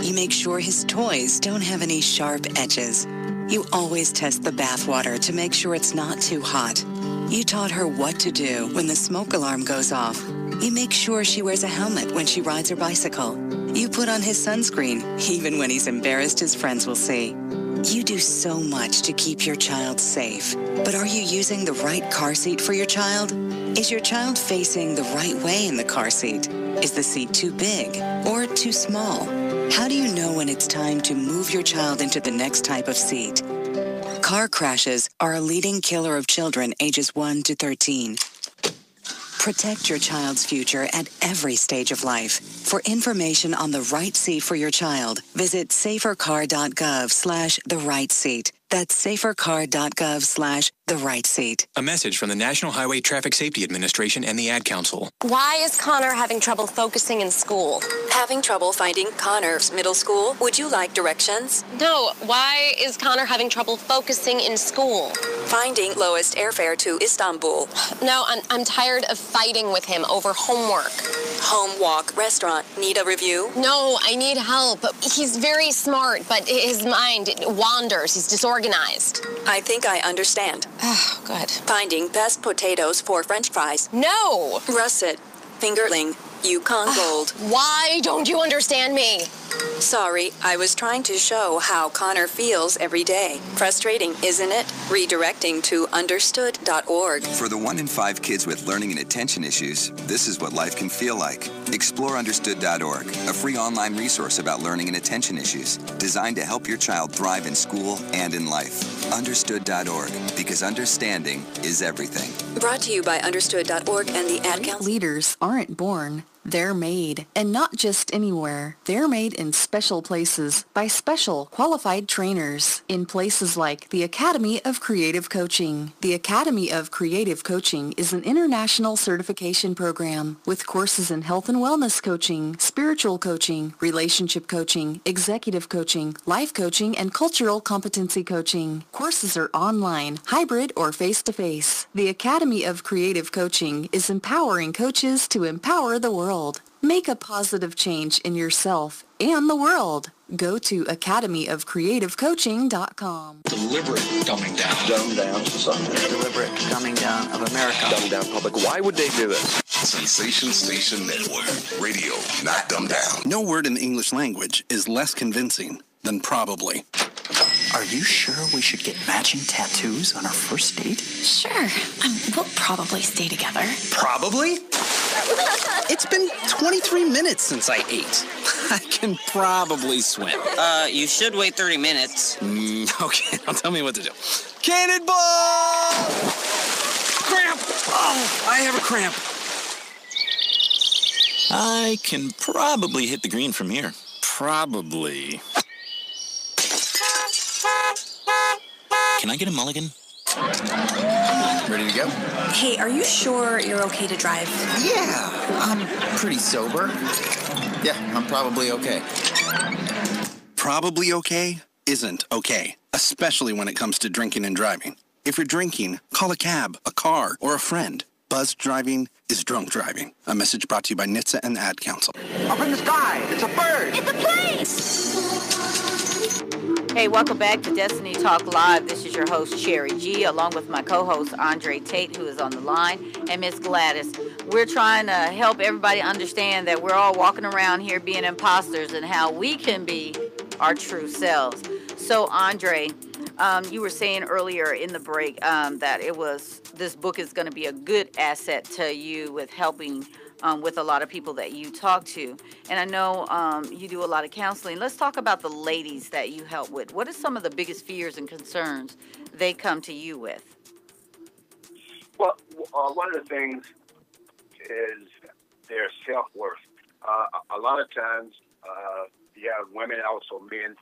You make sure his toys don't have any sharp edges. You always test the bathwater to make sure it's not too hot. You taught her what to do when the smoke alarm goes off. You make sure she wears a helmet when she rides her bicycle. You put on his sunscreen, even when he's embarrassed his friends will see. You do so much to keep your child safe. But are you using the right car seat for your child? Is your child facing the right way in the car seat? Is the seat too big or too small? How do you know when it's time to move your child into the next type of seat? Car crashes are a leading killer of children ages 1 to 13. Protect your child's future at every stage of life. For information on the right seat for your child, visit safercar.gov slash the right seat. That's safercar.gov slash the right seat. A message from the National Highway Traffic Safety Administration and the Ad Council. Why is Connor having trouble focusing in school? Having trouble finding Connor's middle school? Would you like directions? No, why is Connor having trouble focusing in school? Finding lowest airfare to Istanbul. No, I'm, I'm tired of fighting with him over homework. Home walk restaurant. Need a review? No, I need help. He's very smart, but his mind wanders. He's disorganized. I think I understand. Ah, oh, good. Finding best potatoes for french fries. No! Russet. Fingerling. Yukon Gold. Why don't you understand me? Sorry, I was trying to show how Connor feels every day. Frustrating, isn't it? Redirecting to understood.org. For the one in five kids with learning and attention issues, this is what life can feel like. Explore understood.org, a free online resource about learning and attention issues, designed to help your child thrive in school and in life. Understood.org, because understanding is everything. Brought to you by understood.org and the Ad Council. Leaders aren't born. They're made, and not just anywhere. They're made in special places by special qualified trainers in places like the Academy of Creative Coaching. The Academy of Creative Coaching is an international certification program with courses in health and wellness coaching, spiritual coaching, relationship coaching, executive coaching, life coaching, and cultural competency coaching. Courses are online, hybrid, or face-to-face. The Academy of Creative Coaching is empowering coaches to empower the world. Make a positive change in yourself and the world. Go to academyofcreativecoaching.com. Deliberate dumbing down. Dumb down society. Deliberate dumbing down of America. Dumb down public. Why would they do this? Sensation Station Network. Radio, not dumbed down. No word in the English language is less convincing than probably. Are you sure we should get matching tattoos on our first date? Sure. Um, we'll probably stay together. Probably? It's been 23 minutes since I ate. [laughs] I can probably swim. Uh, you should wait 30 minutes. Mm, [laughs] okay, now tell me what to do. Cannonball! Cramp! Oh, I have a cramp. I can probably hit the green from here. Probably. Can I get a mulligan? Ready to go? Hey, are you sure you're okay to drive? Yeah, I'm pretty sober. Yeah, I'm probably okay. Probably okay isn't okay, especially when it comes to drinking and driving. If you're drinking, call a cab, a car, or a friend. Buzz driving is drunk driving. A message brought to you by NHTSA and the Ad Council. Up in the sky, it's a bird. It's a plane. Hey, welcome back to Destiny Talk Live. This is your host, Sherry G, along with my co host, Andre Tate, who is on the line, and Miss Gladys. We're trying to help everybody understand that we're all walking around here being imposters and how we can be our true selves. So, Andre, um, you were saying earlier in the break um, that it was this book is going to be a good asset to you with helping um, with a lot of people that you talk to. And I know um, you do a lot of counseling. Let's talk about the ladies that you help with. What are some of the biggest fears and concerns they come to you with? Well, uh, one of the things is their self worth. Uh, a lot of times, uh, you have women, also men,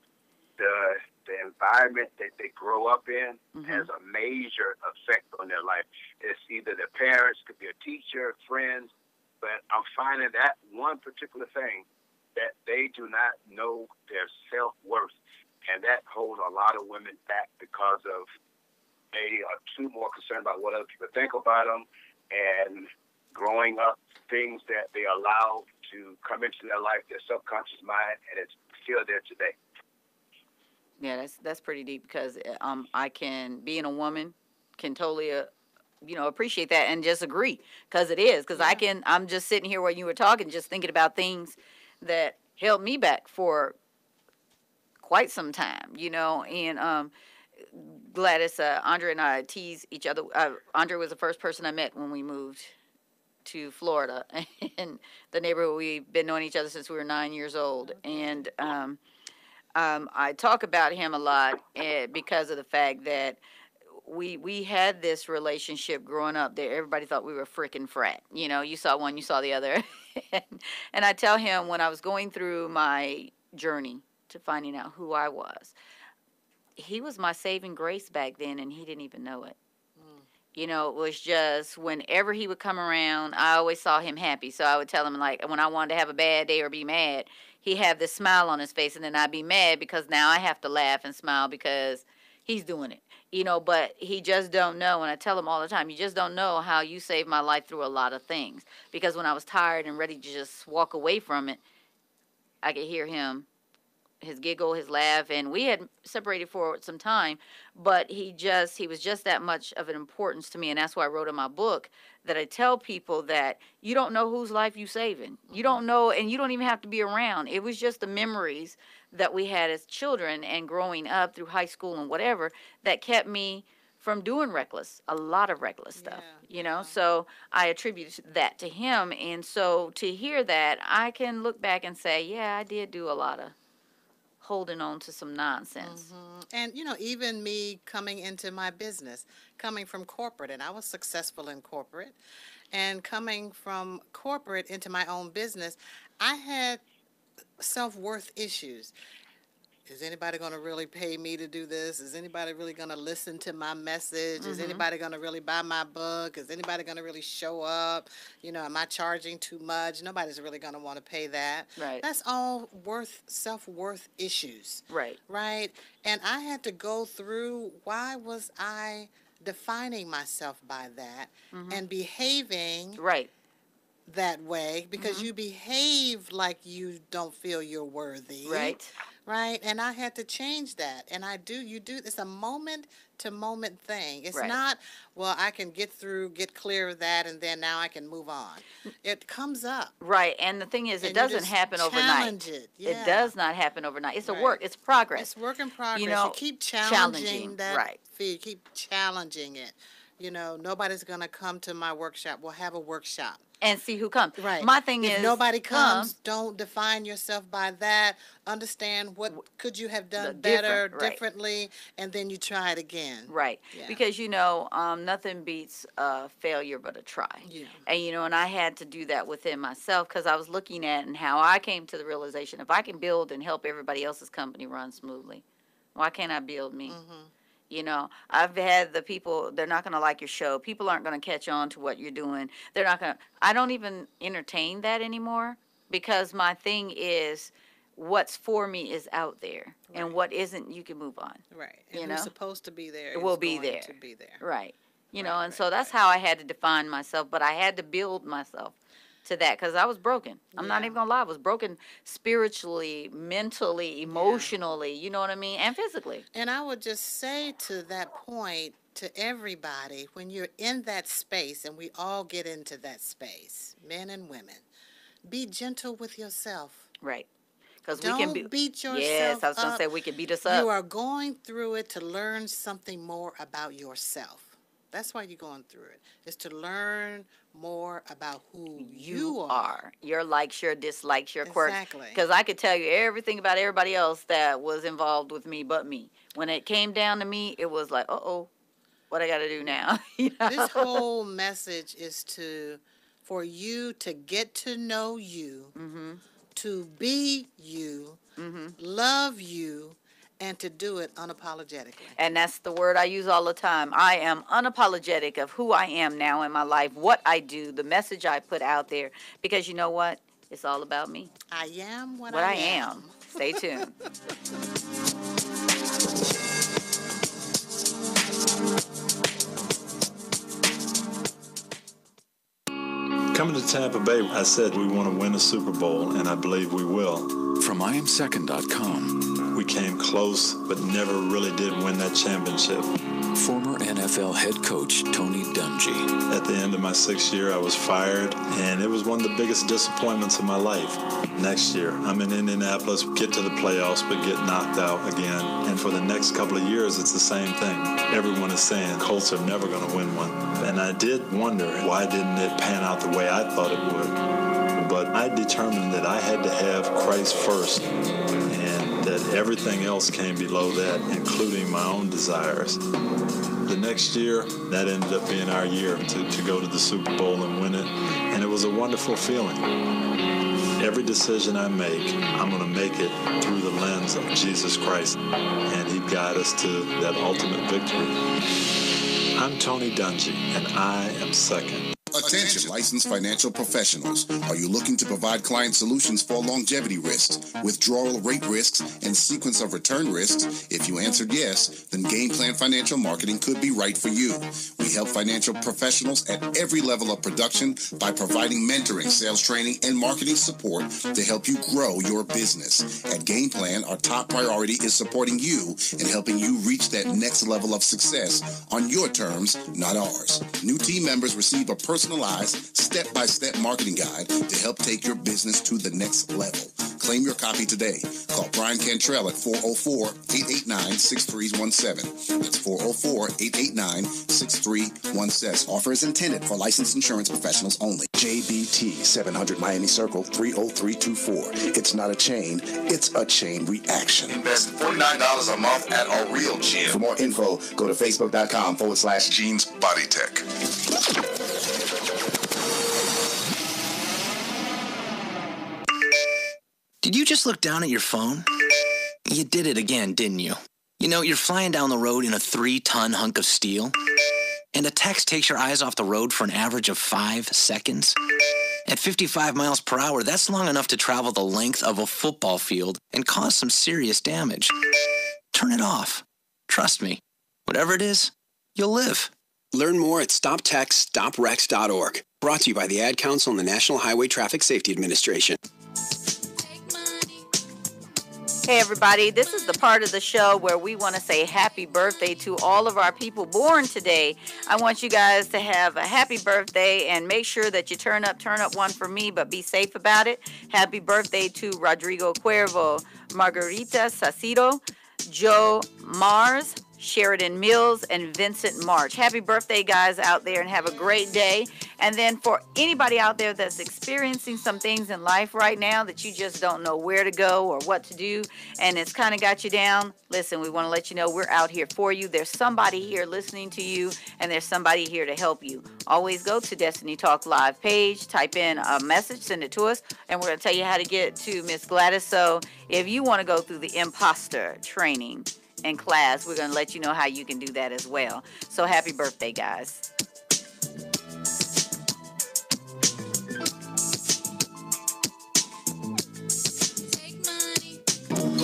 the the environment that they grow up in Mm-hmm. has a major effect on their life. It's either their parents, could be a teacher, friends, but I'm finding that one particular thing that they do not know their self worth, and that holds a lot of women back because of they are too more concerned about what other people think about them, and growing up, things that they allow to come into their life, their subconscious mind, and it's still there today. Yeah, that's that's pretty deep because um I can being a woman can totally uh, you know appreciate that and just agree because it is because I can I'm just sitting here while you were talking just thinking about things that held me back for quite some time you know and um Gladys uh, Andre and I tease each other uh, Andre was the first person I met when we moved to Florida [laughs] and the neighborhood we've been knowing each other since we were nine years old and um um, I talk about him a lot eh, because of the fact that we we had this relationship growing up that everybody thought we were freaking frat. You know, you saw one, you saw the other. [laughs] and, and I tell him when I was going through my journey to finding out who I was, he was my saving grace back then, and he didn't even know it. Mm. You know, it was just whenever he would come around, I always saw him happy. So I would tell him like when I wanted to have a bad day or be mad, he'd have this smile on his face, and then I'd be mad because now I have to laugh and smile because he's doing it. You know, but he just don't know. And I tell him all the time, you just don't know how you saved my life through a lot of things. Because when I was tired and ready to just walk away from it, I could hear him his giggle, his laugh, and we had separated for some time, but he just he was just that much of an importance to me, and that's why I wrote in my book that I tell people that you don't know whose life you saving. You mm-hmm. don't know, and you don't even have to be around. It was just the memories that we had as children and growing up through high school and whatever that kept me from doing reckless, a lot of reckless stuff, you know. So I attribute that to him, and so to hear that, I can look back and say, yeah, I did do a lot of holding on to some nonsense. Mm-hmm, and you know, even me coming into my business, coming from corporate, and I was successful in corporate, and coming from corporate into my own business, I had self worth issues. Is anybody going to really pay me to do this? Is anybody really going to listen to my message? Is Mhm. anybody going to really buy my book? Is anybody going to really show up? You know, am I charging too much? Nobody's really going to want to pay that. Right. That's all worth self worth issues Right. right? And I had to go through why was I defining myself by that and behaving Mm-hmm. right that way because mm-hmm. you behave like you don't feel you're worthy. Right. Right? And I had to change that. And I do you do it's a moment to moment thing. It's Right. not well I can get through, get clear of that and then now I can move on. It comes up. Right, and the thing is, it And you doesn't happen overnight. it, It does not happen overnight. It's a work. It's progress. It's work in progress. You You, know, keep challenging, challenging, that right. fear. Keep challenging it. You know, nobody's gonna come to my workshop. We'll have a workshop. And see who comes. Right. My thing if is, nobody come, comes, don't define yourself by that. Understand what could you have done better, different- right. differently, and then you try it again. Right. Yeah. Because you know, um, nothing beats a failure but a try. Yeah. And you know, and I had to do that within myself because I was looking at and how I came to the realization if I can build and help everybody else's company run smoothly, why can't I build me? You know, I've had the people, they're not going to like your show. People aren't going to catch on to what you're doing. They're not going to, I don't even entertain that anymore because my thing is what's for me is out there and what isn't, you can move on. Right. And You know? supposed to be there It will be there. To be there. Right. you know, and so that's how I had to define myself, but I had to build myself to that because I was broken. I'm not even gonna lie, I was broken spiritually, mentally, emotionally, you know what I mean, and physically. And I would just say to that point to everybody when you're in that space, and we all get into that space, men and women, be gentle with yourself. Right. Because we can be, beat yourself Yes, I was gonna up. say we can beat us up. You are going through it to learn something more about yourself. That's why you're going through it. Is to learn more about who you, are. Your likes, your dislikes, your quirks. Exactly. Because I could tell you everything about everybody else that was involved with me but me. When it came down to me, it was like, uh oh, what I got to do now? [laughs] You know? This whole message is to for you to get to know you, Mm-hmm. to be you, love you, and to do it unapologetically. And that's the word I use all the time. I am unapologetic of who I am now in my life, what I do, the message I put out there. Because you know what? It's all about me. I am what, What I, I am. Stay tuned. [laughs] Coming to Tampa Bay, I said we want to win a Super Bowl, and I believe we will. From IamSecond.com. Came close, but never really did win that championship. Former NFL head coach Tony Dungy. At the end of my sixth year, I was fired, and it was one of the biggest disappointments of my life. Next year, I'm in Indianapolis, get to the playoffs, but get knocked out again. And for the next couple of years, it's the same thing. Everyone is saying Colts are never going to win one. And I did wonder why didn't it pan out the way I thought it would. But I determined that I had to have Christ first, everything else came below that, including my own desires. The next year, that ended up being our year to, to go to the Super Bowl and win it. And it was a wonderful feeling. Every decision I make, I'm going to make it through the lens of Jesus Christ. And He guide us to that ultimate victory. I'm Tony Dungy, and I am second. Attention, licensed financial professionals. Are you looking to provide client solutions for longevity risks, withdrawal rate risks, and sequence of return risks? If you answered yes, then Game Plan Financial Marketing could be right for you. We help financial professionals at every level of production by providing mentoring, sales training, and marketing support to help you grow your business. At Game Plan, our top priority is supporting you and helping you reach that next level of success on your terms, not ours. New team members receive a personalized, step-by-step marketing guide to help take your business to the next level. Claim your copy today. Call Brian Cantrell at 404-889-6317. That's 404-889-6317. Offer is intended for licensed insurance professionals only. JBT 700 Miami Circle 30324. It's not a chain, it's a chain reaction. Invest $49 a month at a real gym. For more info, go to facebook.com forward slash Jeans Body Tech. Did you just look down at your phone? You did it again, didn't you? You know, you're flying down the road in a three ton hunk of steel, and a text takes your eyes off the road for an average of five seconds. At 55 miles per hour, that's long enough to travel the length of a football field and cause some serious damage. Turn it off. Trust me, whatever it is, you'll live. Learn more at stoptextsstopwrecks.org. Brought to you by the Ad Council and the National Highway Traffic Safety Administration. Hey, everybody, this is the part of the show where we want to say happy birthday to all of our people born today. I want you guys to have a happy birthday and make sure that you turn up, turn up one for me, but be safe about it. Happy birthday to Rodrigo Cuervo, Margarita Sacido, Joe Mars, Sheridan Mills, and Vincent March. Happy birthday, guys, out there, and have a great day. And then for anybody out there that's experiencing some things in life right now that you just don't know where to go or what to do, and it's kind of got you down, listen, we want to let you know we're out here for you. There's somebody here listening to you, and there's somebody here to help you. Always go to Destiny Talk Live page, type in a message, send it to us, and we're going to tell you how to get to Miss Gladys. So if you want to go through the imposter training, in class, we're going to let you know how you can do that as well. So happy birthday, guys.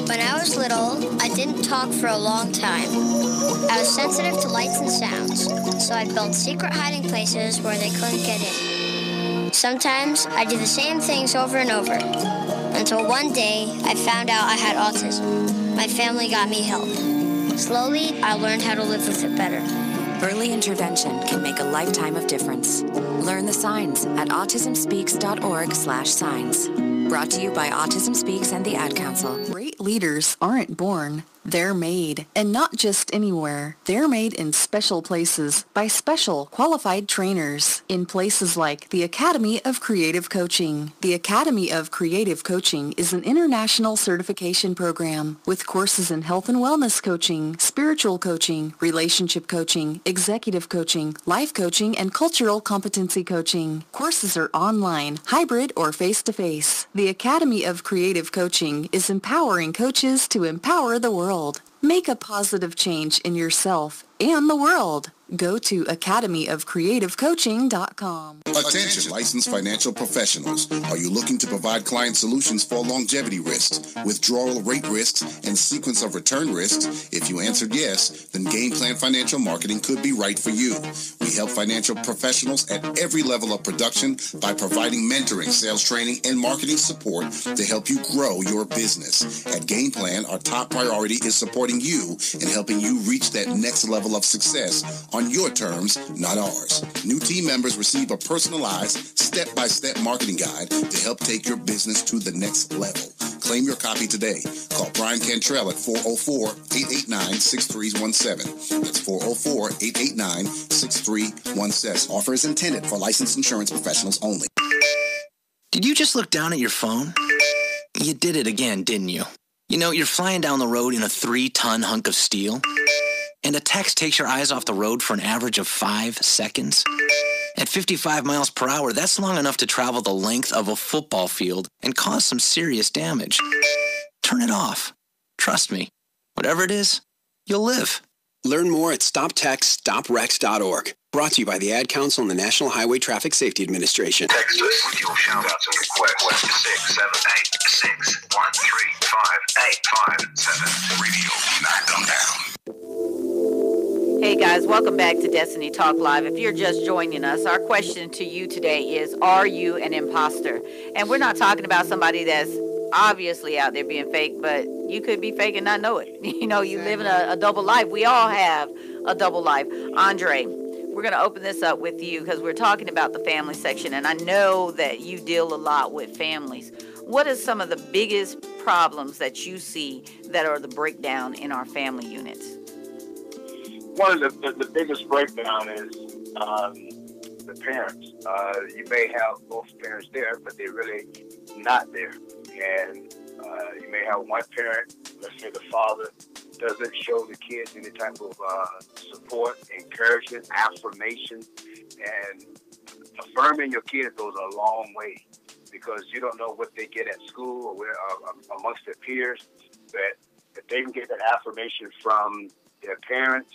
When I was little, I didn't talk for a long time. I was sensitive to lights and sounds, so I built secret hiding places where they couldn't get in. Sometimes I did the same things over and over until one day I found out I had autism. My family got me help. Slowly, I learned how to live with it better. Early intervention can make a lifetime of difference. Learn the signs at autismspeaks.org slash signs. Brought to you by Autism Speaks and the Ad Council. Great leaders aren't born, they're made. And not just anywhere. They're made in special places by special qualified trainers in places like the Academy of Creative Coaching. The Academy of Creative Coaching is an international certification program with courses in health and wellness coaching, spiritual coaching, relationship coaching, executive coaching, life coaching, and cultural competency coaching. Courses are online, hybrid, or face-to-face. The Academy of Creative Coaching is empowering coaches to empower the world. Make a positive change in yourself and the world. Go to academyofcreativecoaching.com. Attention, licensed financial professionals. Are you looking to provide client solutions for longevity risks, withdrawal rate risks, and sequence of return risks? If you answered yes, then Game Plan Financial Marketing could be right for you. We help financial professionals at every level of production by providing mentoring, sales training, and marketing support to help you grow your business. At Game Plan, our top priority is supporting you and helping you reach that next level of success on your terms, not ours. New team members receive a personalized, step-by-step marketing guide to help take your business to the next level. Claim your copy today. Call Brian Cantrell at 404-889-6317. That's 404-889-6317. Offer is intended for licensed insurance professionals only. Did you just look down at your phone? You did it again, didn't you? You know, you're flying down the road in a three-ton hunk of steel, and a text takes your eyes off the road for an average of five seconds. At 55 miles per hour, that's long enough to travel the length of a football field and cause some serious damage. Turn it off. Trust me, whatever it is, you'll live. Learn more at stoptextsstopwrecks.org. Brought to you by the Ad Council and the National Highway Traffic Safety Administration. Text us with your shout outs and requests. 678-613-587. Welcome back to Destiny Talk Live. If you're just joining us, our question to you today is Are you an imposter? And we're not talking about somebody that's obviously out there being fake, but you could be fake and not know it. [laughs] You know, you live in a, a double life. We all have a double life. Andre, we're going to open this up with you because we're talking about the family section, and I know that you deal a lot with families. What are some of the biggest problems that you see that are the breakdown in our family units? One of the, the, the biggest breakdown is um, the parents. Uh, you may have both parents there, but they're really not there. And uh, you may have one parent, let's say the father, doesn't show the kids any type of uh, support, encouragement, affirmation, and affirming your kids goes a long way because you don't know what they get at school or where, uh, amongst their peers. But if they can get that affirmation from their parents,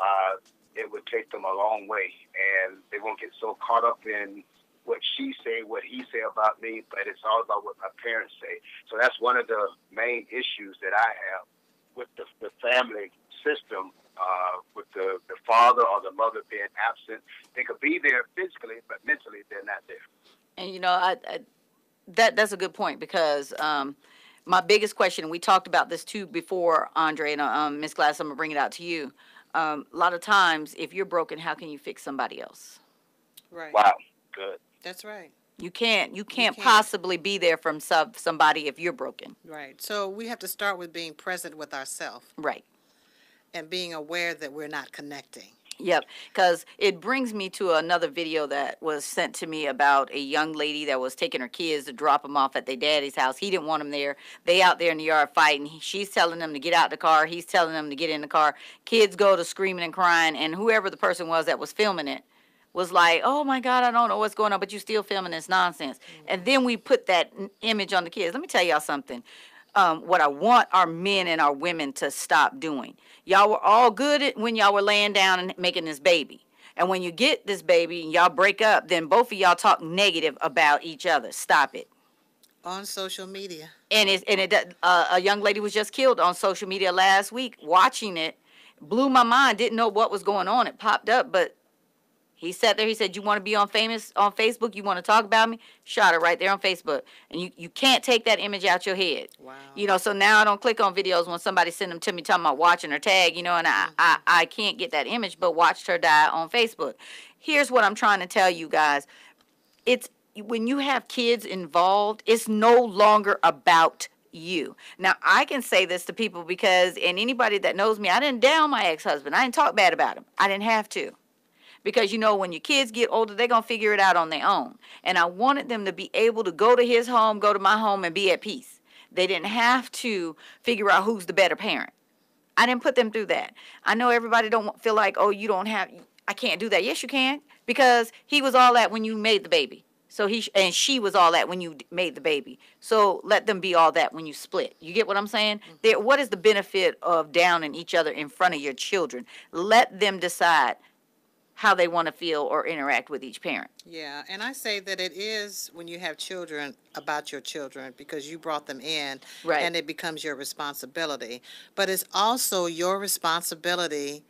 uh, it would take them a long way, and they won't get so caught up in what she say, what he say about me, but it's all about what my parents say. So that's one of the main issues that I have with the, the family system, uh, with the, the father or the mother being absent. They could be there physically, but mentally they're not there. And you know, I, I that that's a good point because um, my biggest question, we talked about this too before, Andre and um, Miss Glass. I'm gonna bring it out to you. Um, a lot of times, if you're broken, how can you fix somebody else? Right. Wow. Good. That's right. You can't. You can't, can't. possibly be there from sub somebody if you're broken. Right. So we have to start with being present with ourselves Right. and being aware that we're not connecting. Yep, because it brings me to another video that was sent to me about a young lady that was taking her kids to drop them off at their daddy's house. He didn't want them there. They out there in the yard fighting. She's telling them to get out the car. He's telling them to get in the car. Kids go to screaming and crying, and whoever the person was that was filming it was like, "Oh my God, I don't know what's going on, but you're still filming this nonsense." And then we put that image on the kids. Let me tell y'all something. Um, what I want our men and our women to stop doing. Y'all were all good at when y'all were laying down and making this baby. And when you get this baby and y'all break up, then both of y'all talk negative about each other. Stop it. On social media. and it and it uh, a young lady was just killed on social media last week. Watching it blew my mind. Didn't know what was going on. It popped up, but he sat there. He said, "You want to be on famous on Facebook? You want to talk about me?" Shot her right there on Facebook, and you you can't take that image out your head. Wow. You know, so now I don't click on videos when somebody send them to me talking about watching her tag. You know, and I I, mm-hmm. I can't get that image, but watched her die on Facebook. Here's what I'm trying to tell you guys it's when you have kids involved, it's no longer about you. Now, I can say this to people because, and anybody that knows me, I didn't down my ex husband. I didn't talk bad about him. I didn't have to. Because, you know, when your kids get older, they're going to figure it out on their own. And I wanted them to be able to go to his home, go to my home, and be at peace. They didn't have to figure out who's the better parent. I didn't put them through that. I know everybody don't feel like, oh, you don't have, I can't do that. Yes, you can, because he was all that when you made the baby. So he and she was all that when you made the baby. So let them be all that when you split. You get what I'm saying? Mm-hmm. There, what is the benefit of downing each other in front of your children? Let them decide how they want to feel or interact with each parent. Yeah, and I say that it is when you have children about your children because you brought them in Right. and it becomes your responsibility. But it's also your responsibility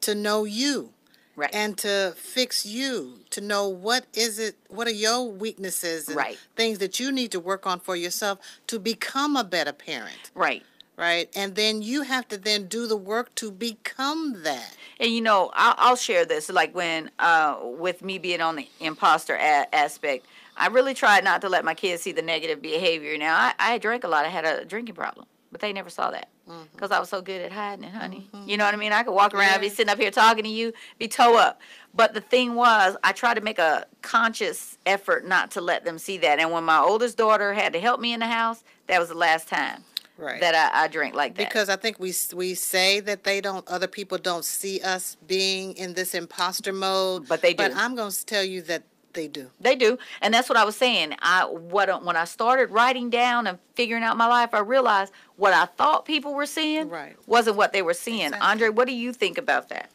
to know you. Right. And to fix you, to know what is it, what are your weaknesses and Right. things that you need to work on for yourself to become a better parent. Right. Right. And then you have to then do the work to become that. And you know, I'll, I'll share this. Like when, uh, with me being on the imposter a- aspect, I really tried not to let my kids see the negative behavior. Now, I, I drank a lot. I had a drinking problem, but they never saw that because I was so good at hiding it, honey. You know what I mean? I could walk around, be sitting up here talking to you, be toe up. But the thing was, I tried to make a conscious effort not to let them see that. And when my oldest daughter had to help me in the house, that was the last time Right. that I, I drank like that. Because I think we we say that they don't, other people don't see us being in this imposter mode. But they do. But. I'm going to tell you that they do. They do, and that's what I was saying. I what when I started writing down and figuring out my life, I realized what I thought people were seeing Right. wasn't what they were seeing. Andre, what do you think about that?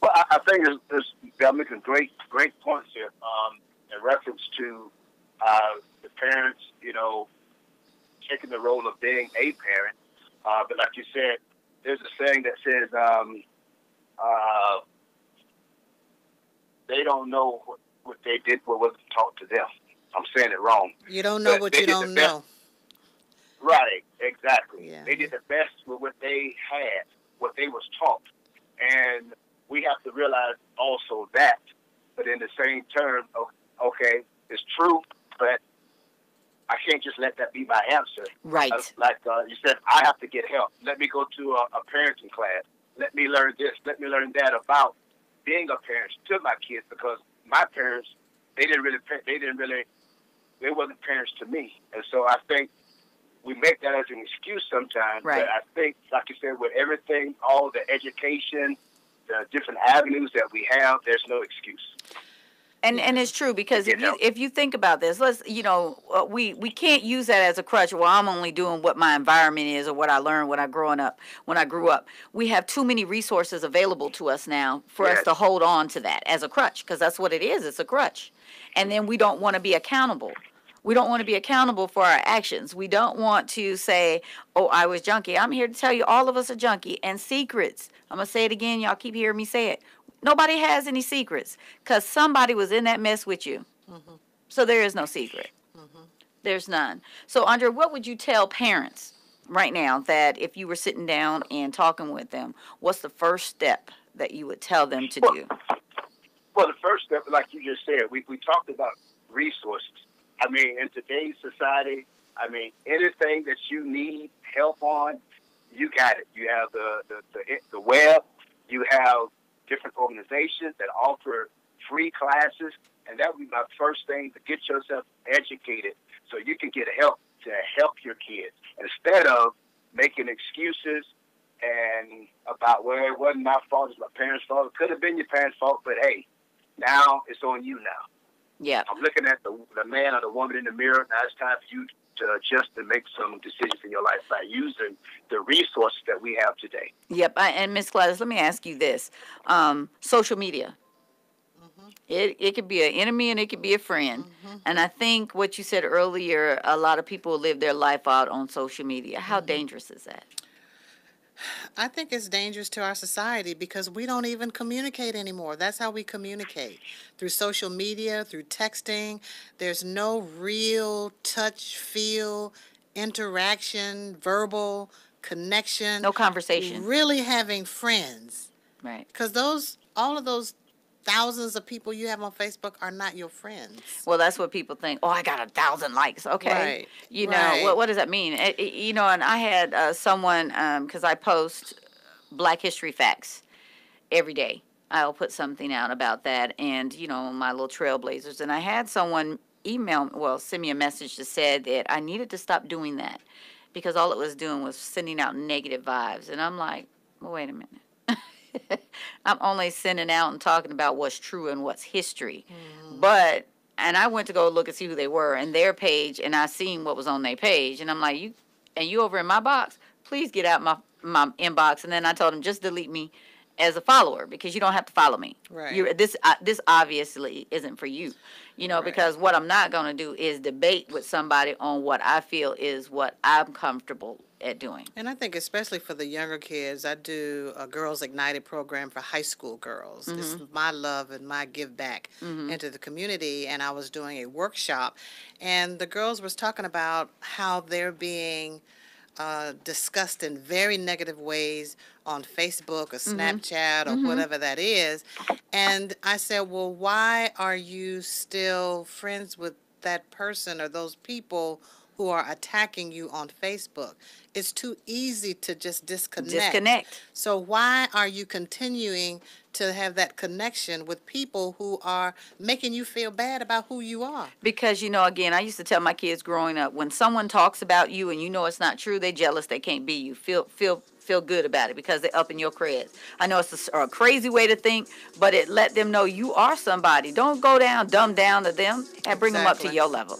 Well, I, I think it's, it's, they're making great, great points here um, in reference to uh, the parents, you know, taking the role of being a parent. Uh, but like you said, there's a saying that says um, uh, they don't know what, what they did, what wasn't taught to them. I'm saying it wrong. You don't know But what you don't know. Right, exactly. Yeah. They did the best with what they had, what they was taught. And we have to realize also that. But in the same term, okay, it's true, can't just let that be my answer. Right. Uh, like uh, you said, I have to get help. Let me go to a, a parenting class. Let me learn this. Let me learn that about being a parent to my kids because my parents, they didn't really, they didn't really, they wasn't parents to me. And so I think we make that as an excuse sometimes. Right. But I think, like you said, with everything, all the education, the different avenues that we have, there's no excuse. And and it's true because if you if you think about this, let's you know uh, we we can't use that as a crutch. Well, I'm only doing what my environment is or what I learned when I growing up when I grew up. We have too many resources available to us now for us to hold on to that as a crutch because that's what it is. It's a crutch, and then we don't want to be accountable. We don't want to be accountable for our actions. We don't want to say, "Oh, I was junkie." I'm here to tell you, all of us are junkie and secrets. I'm gonna say it again. Y'all keep hearing me say it. Nobody has any secrets because somebody was in that mess with you. Mm-hmm. So there is no secret. Mm-hmm. There's none. So, Andre, what would you tell parents right now that if you were sitting down and talking with them, what's the first step that you would tell them to do? Well, the first step, like you just said, we, we talked about resources. I mean, in today's society, I mean, anything that you need help on, you got it. You have the, the, the, the web, you have different organizations that offer free classes, and that would be my first thing to get yourself educated so you can get help to help your kids instead of making excuses and about well it wasn't my fault, it's my parents' fault. It could have been your parents' fault, but hey, now it's on you now. Yeah. I'm looking at the the man or the woman in the mirror. Now it's time for you Uh, to adjust and make some decisions in your life by using the resources that we have today. Yep. I, and Miss Gladys, let me ask you this: um, social media. Mm-hmm. It it could be an enemy and it could be a friend. Mm-hmm. And I think what you said earlier, a lot of people live their life out on social media. How mm-hmm. dangerous is that? I think it's dangerous to our society because we don't even communicate anymore. That's how we communicate through social media, through texting. There's no real touch, feel, interaction, verbal connection. No conversation. Really having friends. Right. Because those, all of those thousands of people you have on Facebook are not your friends. Well, that's what people think. Oh, I got a thousand likes. Okay, Right, you know right. what? What does that mean? It- it- you know, and I had uh, someone because I post Black History facts every day. I'll put something out about that, and you know my little trailblazers. And I had someone email, well, send me a message that said that I needed to stop doing that because all it was doing was sending out negative vibes. And I'm like, well, wait a minute. [laughs] I'm only sending out and talking about what's true and what's history. But and I went to go look and see who they were and their page, and I seen what was on their page, and I'm like, you and you over in my box, please get out my my inbox. And then I told them just delete me as a follower because you don't have to follow me. Right. You this uh, this obviously isn't for you. You know, because what I'm not going to do is debate with somebody on what I feel is what I'm comfortable at doing. And I think especially for the younger kids, I do a Girls Ignited program for high school girls. It's Mhm. my love and my give back Mhm. into the community. And I was doing a workshop, and the girls was talking about how they're being uh, discussed in very negative ways on Facebook or Mhm. Snapchat or Mhm. whatever that is. And I said, well, why are you still friends with that person or those people who are attacking you on Facebook? It's too easy to just disconnect. Disconnect. So why are you continuing to have that connection with people who are making you feel bad about who you are? Because you know, again, I used to tell my kids growing up, when someone talks about you and you know it's not true, they jealous, they can't be you. Feel feel feel good about it because they're up in your creds. I know it's a crazy way to think, but it let them know you are somebody. Don't go down, dumb down to them, and bring them up to your level.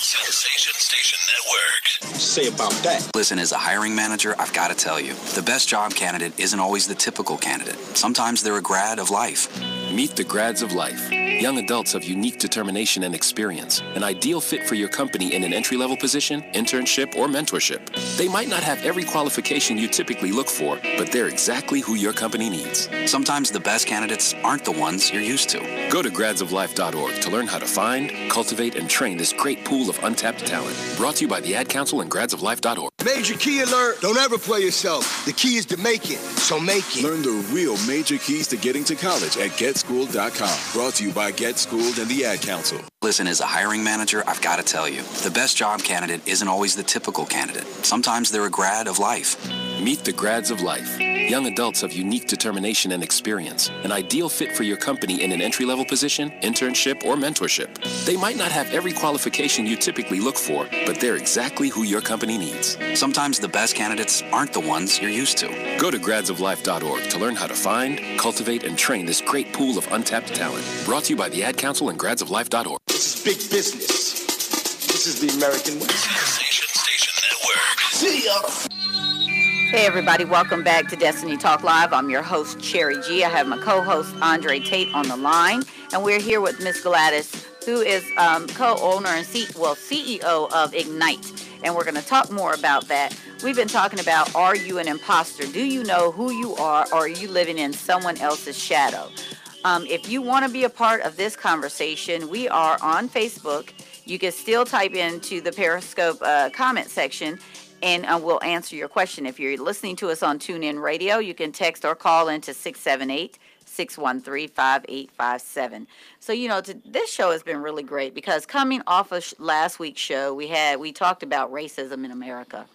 Sensation Station Network. Say about that. Listen, as a hiring manager, I've got to tell you, the best job candidate isn't always the typical candidate. Sometimes they're a grad of life. Meet the grads of life. Young adults of unique determination and experience. An ideal fit for your company in an entry level position, internship, or mentorship. They might not have every qualification you typically look for, but they're exactly who your company needs. Sometimes the best candidates aren't the ones you're used to. Go to gradsoflife.org to learn how to find, cultivate, and train this great pool of untapped talent. Brought to you by the Ad Council and gradsoflife.org. Major key alert. Don't ever play yourself. The key is to make it. So make it. Learn the real major keys to getting to college at getschooled.com. Brought to you by Get Schooled and the Ad Council. Listen, as a hiring manager, I've got to tell you, the best job candidate isn't always the typical candidate. Sometimes they're a grad of life. Meet the grads of life. Young adults of unique determination and experience. An ideal fit for your company in an entry level position, internship, or mentorship. They might not have every qualification you typically look for, but they're exactly who your company needs. Sometimes the best candidates aren't the ones you're used to. Go to gradsoflife.org to learn how to find, cultivate, and train this great pool of untapped talent. Brought to you by the Ad Council and gradsoflife.org. This is big business. This is the American way. Sensation Station Network. See ya. Hey everybody, welcome back to Destiny Talk Live. I'm your host Cherry G. I have my co-host Andre Tate on the line, and we're here with Miss Gladys, who is um, co-owner and C- well CEO of Ignite, and we're going to talk more about that. We've been talking about: Are you an imposter? Do you know who you are, or are you living in someone else's shadow? Um, if you want to be a part of this conversation, we are on Facebook. You can still type into the Periscope uh, comment section and uh, we'll answer your question. If you're listening to us on TuneIn Radio, you can text or call into 678 613 5857. So, you know, to, this show has been really great because coming off of sh- last week's show, we had, we talked about racism in America.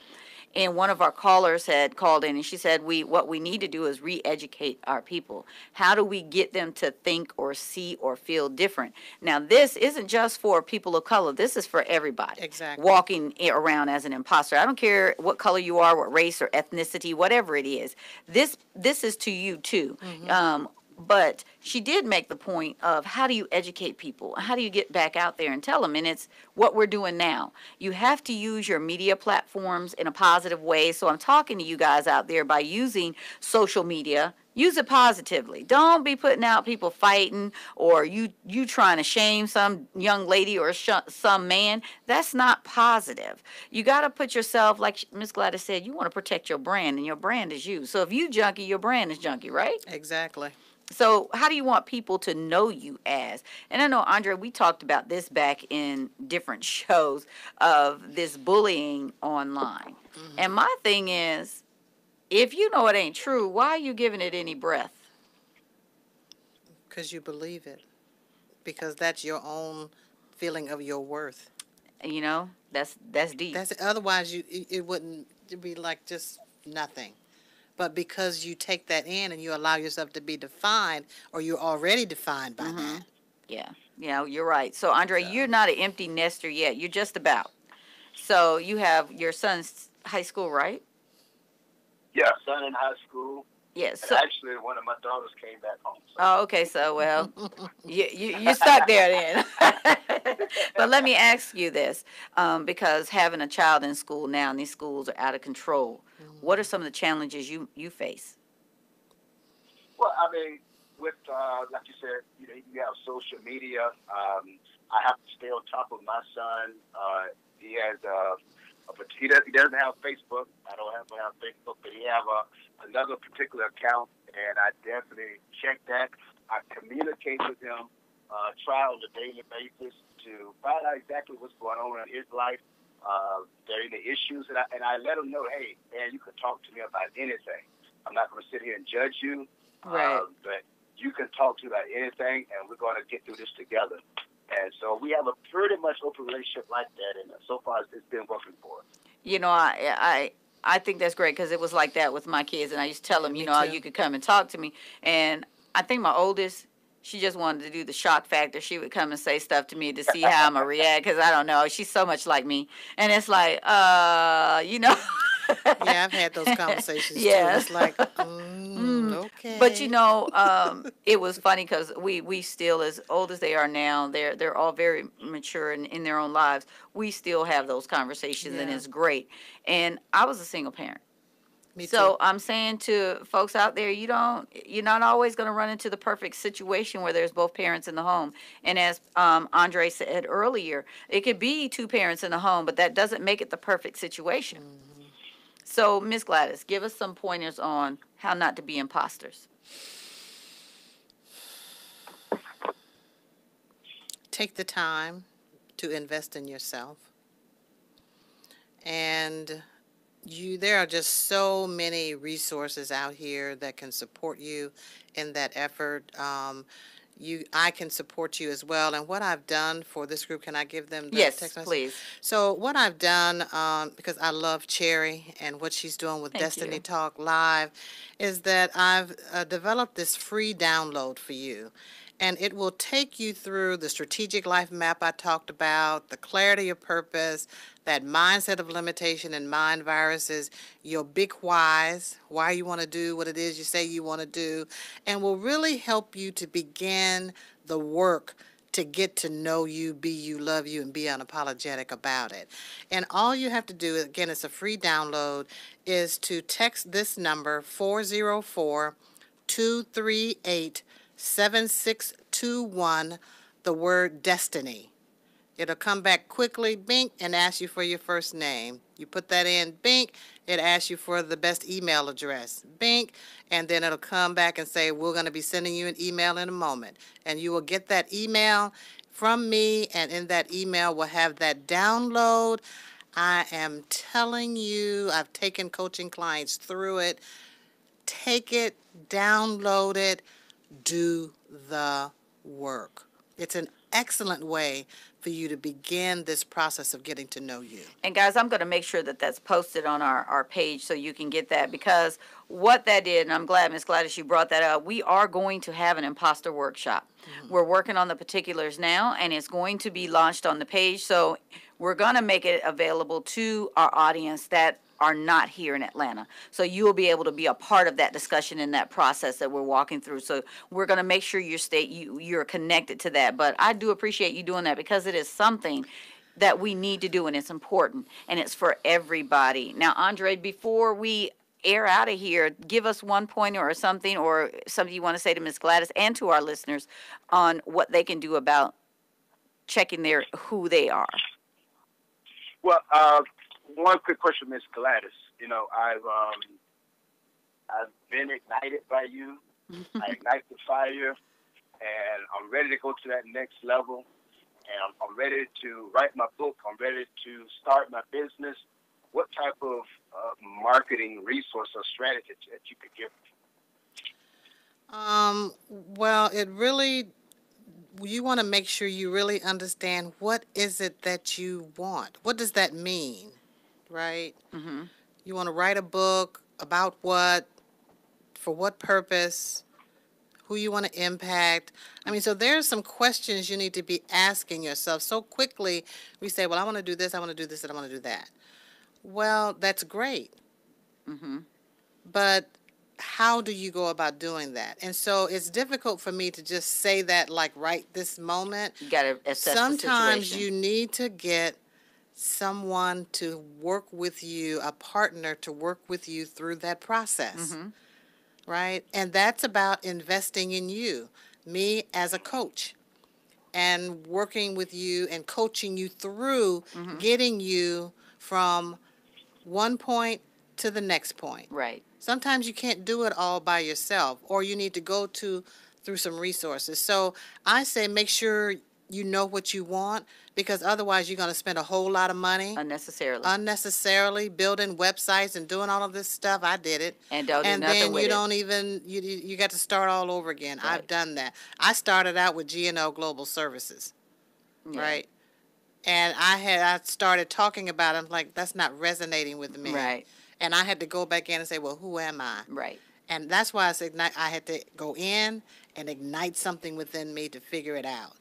And one of our callers had called in and she said, "We what we need to do is re-educate our people. How do we get them to think or see or feel different?" Now, this isn't just for people of color. This is for everybody. Exactly. Walking around as an imposter. I don't care what color you are, what race or ethnicity, whatever it is. This this is to you too. Um, but she did make the point of how do you educate people? How do you get back out there and tell them? And it's what we're doing now. You have to use your media platforms in a positive way. So I'm talking to you guys out there by using social media. Use it positively. Don't be putting out people fighting or you you trying to shame some young lady or sh- some man. That's not positive. You got to put yourself like Miss Gladys said. You want to protect your brand, and your brand is you. So if you junkie, your brand is junkie, right? Exactly. So, how do you want people to know you as? And I know, Andre, we talked about this back in different [laughs] shows of this bullying online. Mm-hmm. And my thing is, if you know it ain't true, why are you giving it any breath? Because you believe it. Because that's your own feeling of your worth. You know, that's that's deep. That's otherwise you it, it wouldn't be like just nothing. But because you take that in and you allow yourself to be defined, or you're already defined by mm-hmm. that. Yeah, yeah, you're right. So, Andre, you're not an empty nester yet. You're just about. So, you have your son's high school, right? Yeah, son in high school. Yes. And so- actually, one of my daughters came back home. Oh, okay. So, well, [laughs] you, you, you're stuck there then. [laughs] but let me [laughs] ask you this um, because having a child in school now, and these schools are out of control, what are some of the challenges you, you face? Well, I mean, with uh, like you said, you know, you have social media. Um, I have to stay on top of my son. Uh, he has uh, a, but he, does, he doesn't have Facebook. I don't have, have Facebook, but he have a, another particular account, and I definitely check that. I communicate with him, uh, try on a daily basis to find out exactly what's going on in his life. Uh, there are any issues, and I, and I let him know, hey, man, you can talk to me about anything. I'm not going to sit here and judge you, Right. uh, but you can talk to me about anything, and we're going to get through this together. And so we have a pretty much open relationship like that, and so far it's it's been working for us. You know, I, I, I think that's great because it was like that with my kids, and I used to tell them, you know, you could come and talk to me. And I think my oldest, she just wanted to do the shock factor. She would come and say stuff to me to see how I'm gonna react because I don't know. She's so much like me, and it's like, uh, you know. [laughs] yeah, I've had those [laughs] conversations Yeah. too. It's like, [laughs] mm, okay. But you know, um, [laughs] it was funny because we we still, as old as they are now, they're they're all very mature in, in their own lives. We still have those conversations, and it's great. And I was a single parent. Me so too. I'm saying to folks out there, you don't, you're not always going to run into the perfect situation where there's both parents in the home. And as um, Andre said earlier, it could be two parents in the home, but that doesn't make it the perfect situation. So, Miss Gladys, give us some pointers on how not to be imposters. take the time to invest in yourself. And you there are just so many resources out here that can support you in that effort. Um, you I can support you as well. And what I've done for this group, can I give them the Yes, text message? please. So what I've done, um, because I love Cherry and what she's doing with Thank Destiny you. Talk Live, is that I've uh, developed this free download for you. And it will take you through the strategic life map I talked about, the clarity of purpose, that mindset of limitation and mind viruses, your big whys, why you want to do what it is you say you want to do, and will really help you to begin the work to get to know you, be you, love you, and be unapologetic about it. And all you have to do, again, it's a free download, is to text this number 404 238 7621, the word destiny. It'll come back quickly, bink, and ask you for your first name. You put that in, bink, it asks you for the best email address, bink, and then it'll come back and say, We're going to be sending you an email in a moment. And you will get that email from me, and in that email will have that download. I am telling you, I've taken coaching clients through it. Take it, download it, do the work. It's an excellent way for you to begin this process of getting to know you. And guys, I'm going to make sure that that's posted on our, our page so you can get that because what that did, and I'm glad, Miss Gladys, you brought that up. We are going to have an imposter workshop. Mm-hmm. We're working on the particulars now, and it's going to be launched on the page. So we're going to make it available to our audience that are not here in Atlanta. So you will be able to be a part of that discussion in that process that we're walking through. So we're going to make sure you stay you you're connected to that. But I do appreciate you doing that because it is something that we need to do and it's important and it's for everybody. Now, Andre, before we air out of here, give us one pointer or something or something you want to say to Miss Gladys and to our listeners on what they can do about checking their who they are. Well, uh, one quick question, Miss Gladys. You know, I've um, I've been ignited by you. [laughs] I ignite the fire, and I'm ready to go to that next level. And I'm, I'm ready to write my book. I'm ready to start my business. What type of uh, marketing resource or strategy that you could give me? Um, well, it really, you want to make sure you really understand what is it that you want. What does that mean, right? Mm-hmm. You want to write a book about what, for what purpose, who you want to impact. I mean, so there's some questions you need to be asking yourself. So quickly, we say, well, I want to do this, I want to do this, and I want to do that. Well, that's great. Mm-hmm. But how do you go about doing that? And so it's difficult for me to just say that like right this moment. You got to assess Sometimes you need to get someone to work with you, a partner to work with you through that process. Mhm. Right? And that's about investing in you, me as a coach, and working with you and coaching you through Mhm. getting you from one point to the next point. Right. Sometimes you can't do it all by yourself, or you need to go to through some resources. So I say make sure you know what you want because otherwise you're going to spend a whole lot of money unnecessarily, unnecessarily building websites and doing all of this stuff. I did it, And don't and then you it. don't even you you got to start all over again. I've done that. I started out with GNL Global Services, Yeah. right? And I had I started talking about it. I'm like that's not resonating with me, Right. And I had to go back in and say, well, who am I? Right. And that's why I said I had to go in and ignite something within me to figure it out.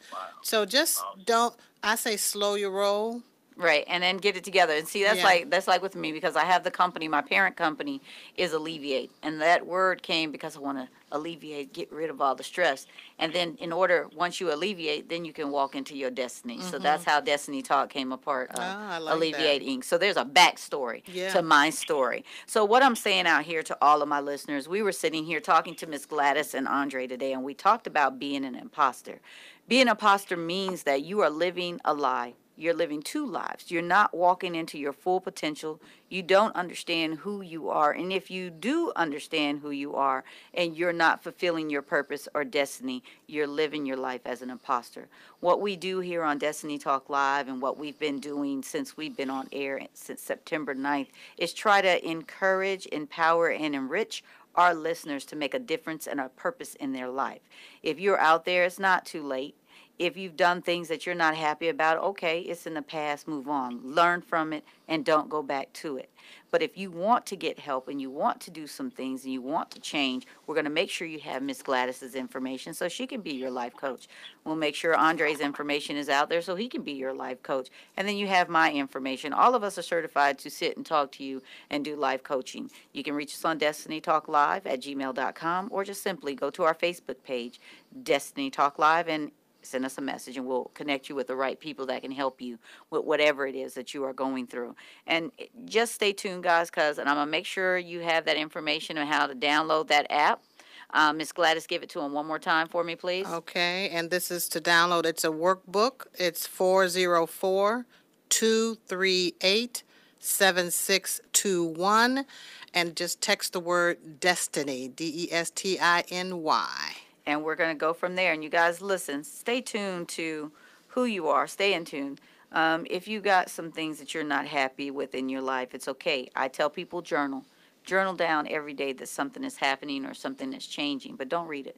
So just don't. I say slow your roll. Right, and then get it together. And see, that's Yeah. like that's like with me because I have the company. My parent company is alleviate, and that word came because I want to alleviate, get rid of all the stress. And then, in order, once you alleviate, then you can walk into your destiny. So that's how Destiny Talk came apart. Uh, Ah, I like alleviate. Inc. So there's a backstory Yeah. to my story. So what I'm saying out here to all of my listeners, we were sitting here talking to Miss Gladys and Andre today, and we talked about being an imposter. Being an imposter means that you are living a lie. You're living two lives. You're not walking into your full potential. You don't understand who you are. And if you do understand who you are and you're not fulfilling your purpose or destiny, you're living your life as an imposter. What we do here on Destiny Talk Live and what we've been doing since we've been on air since September 9th is try to encourage, empower, and enrich our listeners to make a difference and a purpose in their life. If you're out there, it's not too late. If you've done things that you're not happy about, okay, it's in the past, move on. Learn from it and don't go back to it. But if you want to get help and you want to do some things and you want to change, we're going to make sure you have Miss Gladys's information so she can be your life coach. We'll make sure Andre's information is out there so he can be your life coach. And then you have my information. All of us are certified to sit and talk to you and do life coaching. You can reach us on Destiny Talk Live at gmail.com or just simply go to our Facebook page, Destiny Talk Live, and send us a message and we'll connect you with the right people that can help you with whatever it is that you are going through. And just stay tuned, guys, because and I'm gonna make sure you have that information on how to download that app. Uh, Miss Gladys, give it to him one more time for me, please. Okay, and this is to download. It's a workbook. It's 404 238 7621. And just text the word destiny, D E S T I N Y. and we're going to go from there. And you guys, listen, stay tuned to who you are. Stay in tune. Um, if you got some things that you're not happy with in your life, it's okay. I tell people journal. Journal down every day that something is happening or something is changing, but don't read it.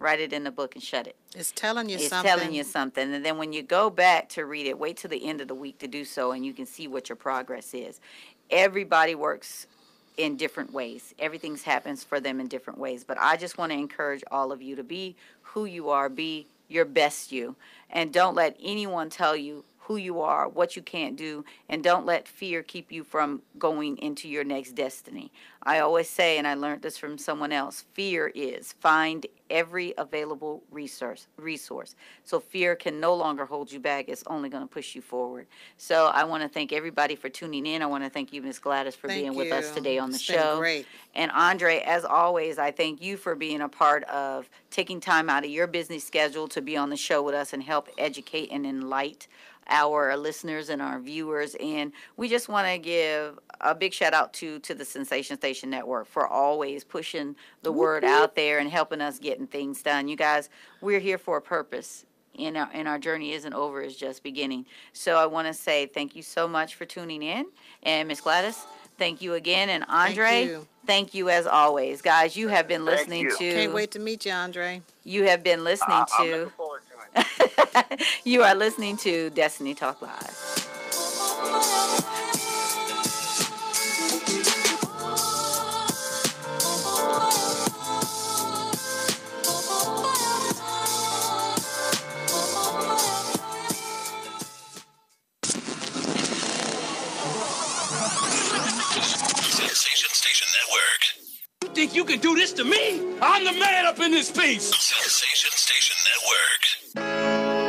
Write it in the book and shut it. It's telling you it's something. It's telling you something. And then when you go back to read it, wait till the end of the week to do so, and you can see what your progress is. Everybody works in different ways. Everything's happens for them in different ways. But I just want to encourage all of you to be who you are, be your best you, and don't let anyone tell you who you are, what you can't do, and don't let fear keep you from going into your next destiny. I always say, and I learned this from someone else, fear is find every available resource resource. So fear can no longer hold you back. It's only going to push you forward. So I want to thank everybody for tuning in. I want to thank you, Ms. Gladys, for Thank being with us today on the It's show. great. And Andre, as always, I thank you for being a part of taking time out of your busy schedule to be on the show with us and help educate and enlighten our listeners and our viewers. And we just want to give a big shout out to to the Sensation Station Network for always pushing the word out there and helping us getting things done. You guys, we're here for a purpose. And our, and our journey isn't over, it's just beginning. So I want to say thank you so much for tuning in. And Miss Gladys, thank you again. And Andre, you. thank you as always. Guys, you have been listening to Can't wait to meet you, Andre. you have been listening I- I'm to looking [laughs] you are listening to Destiny Talk Live. Station Network. You think you can do this to me? I'm the man up in this piece. Sensation Station Network. Música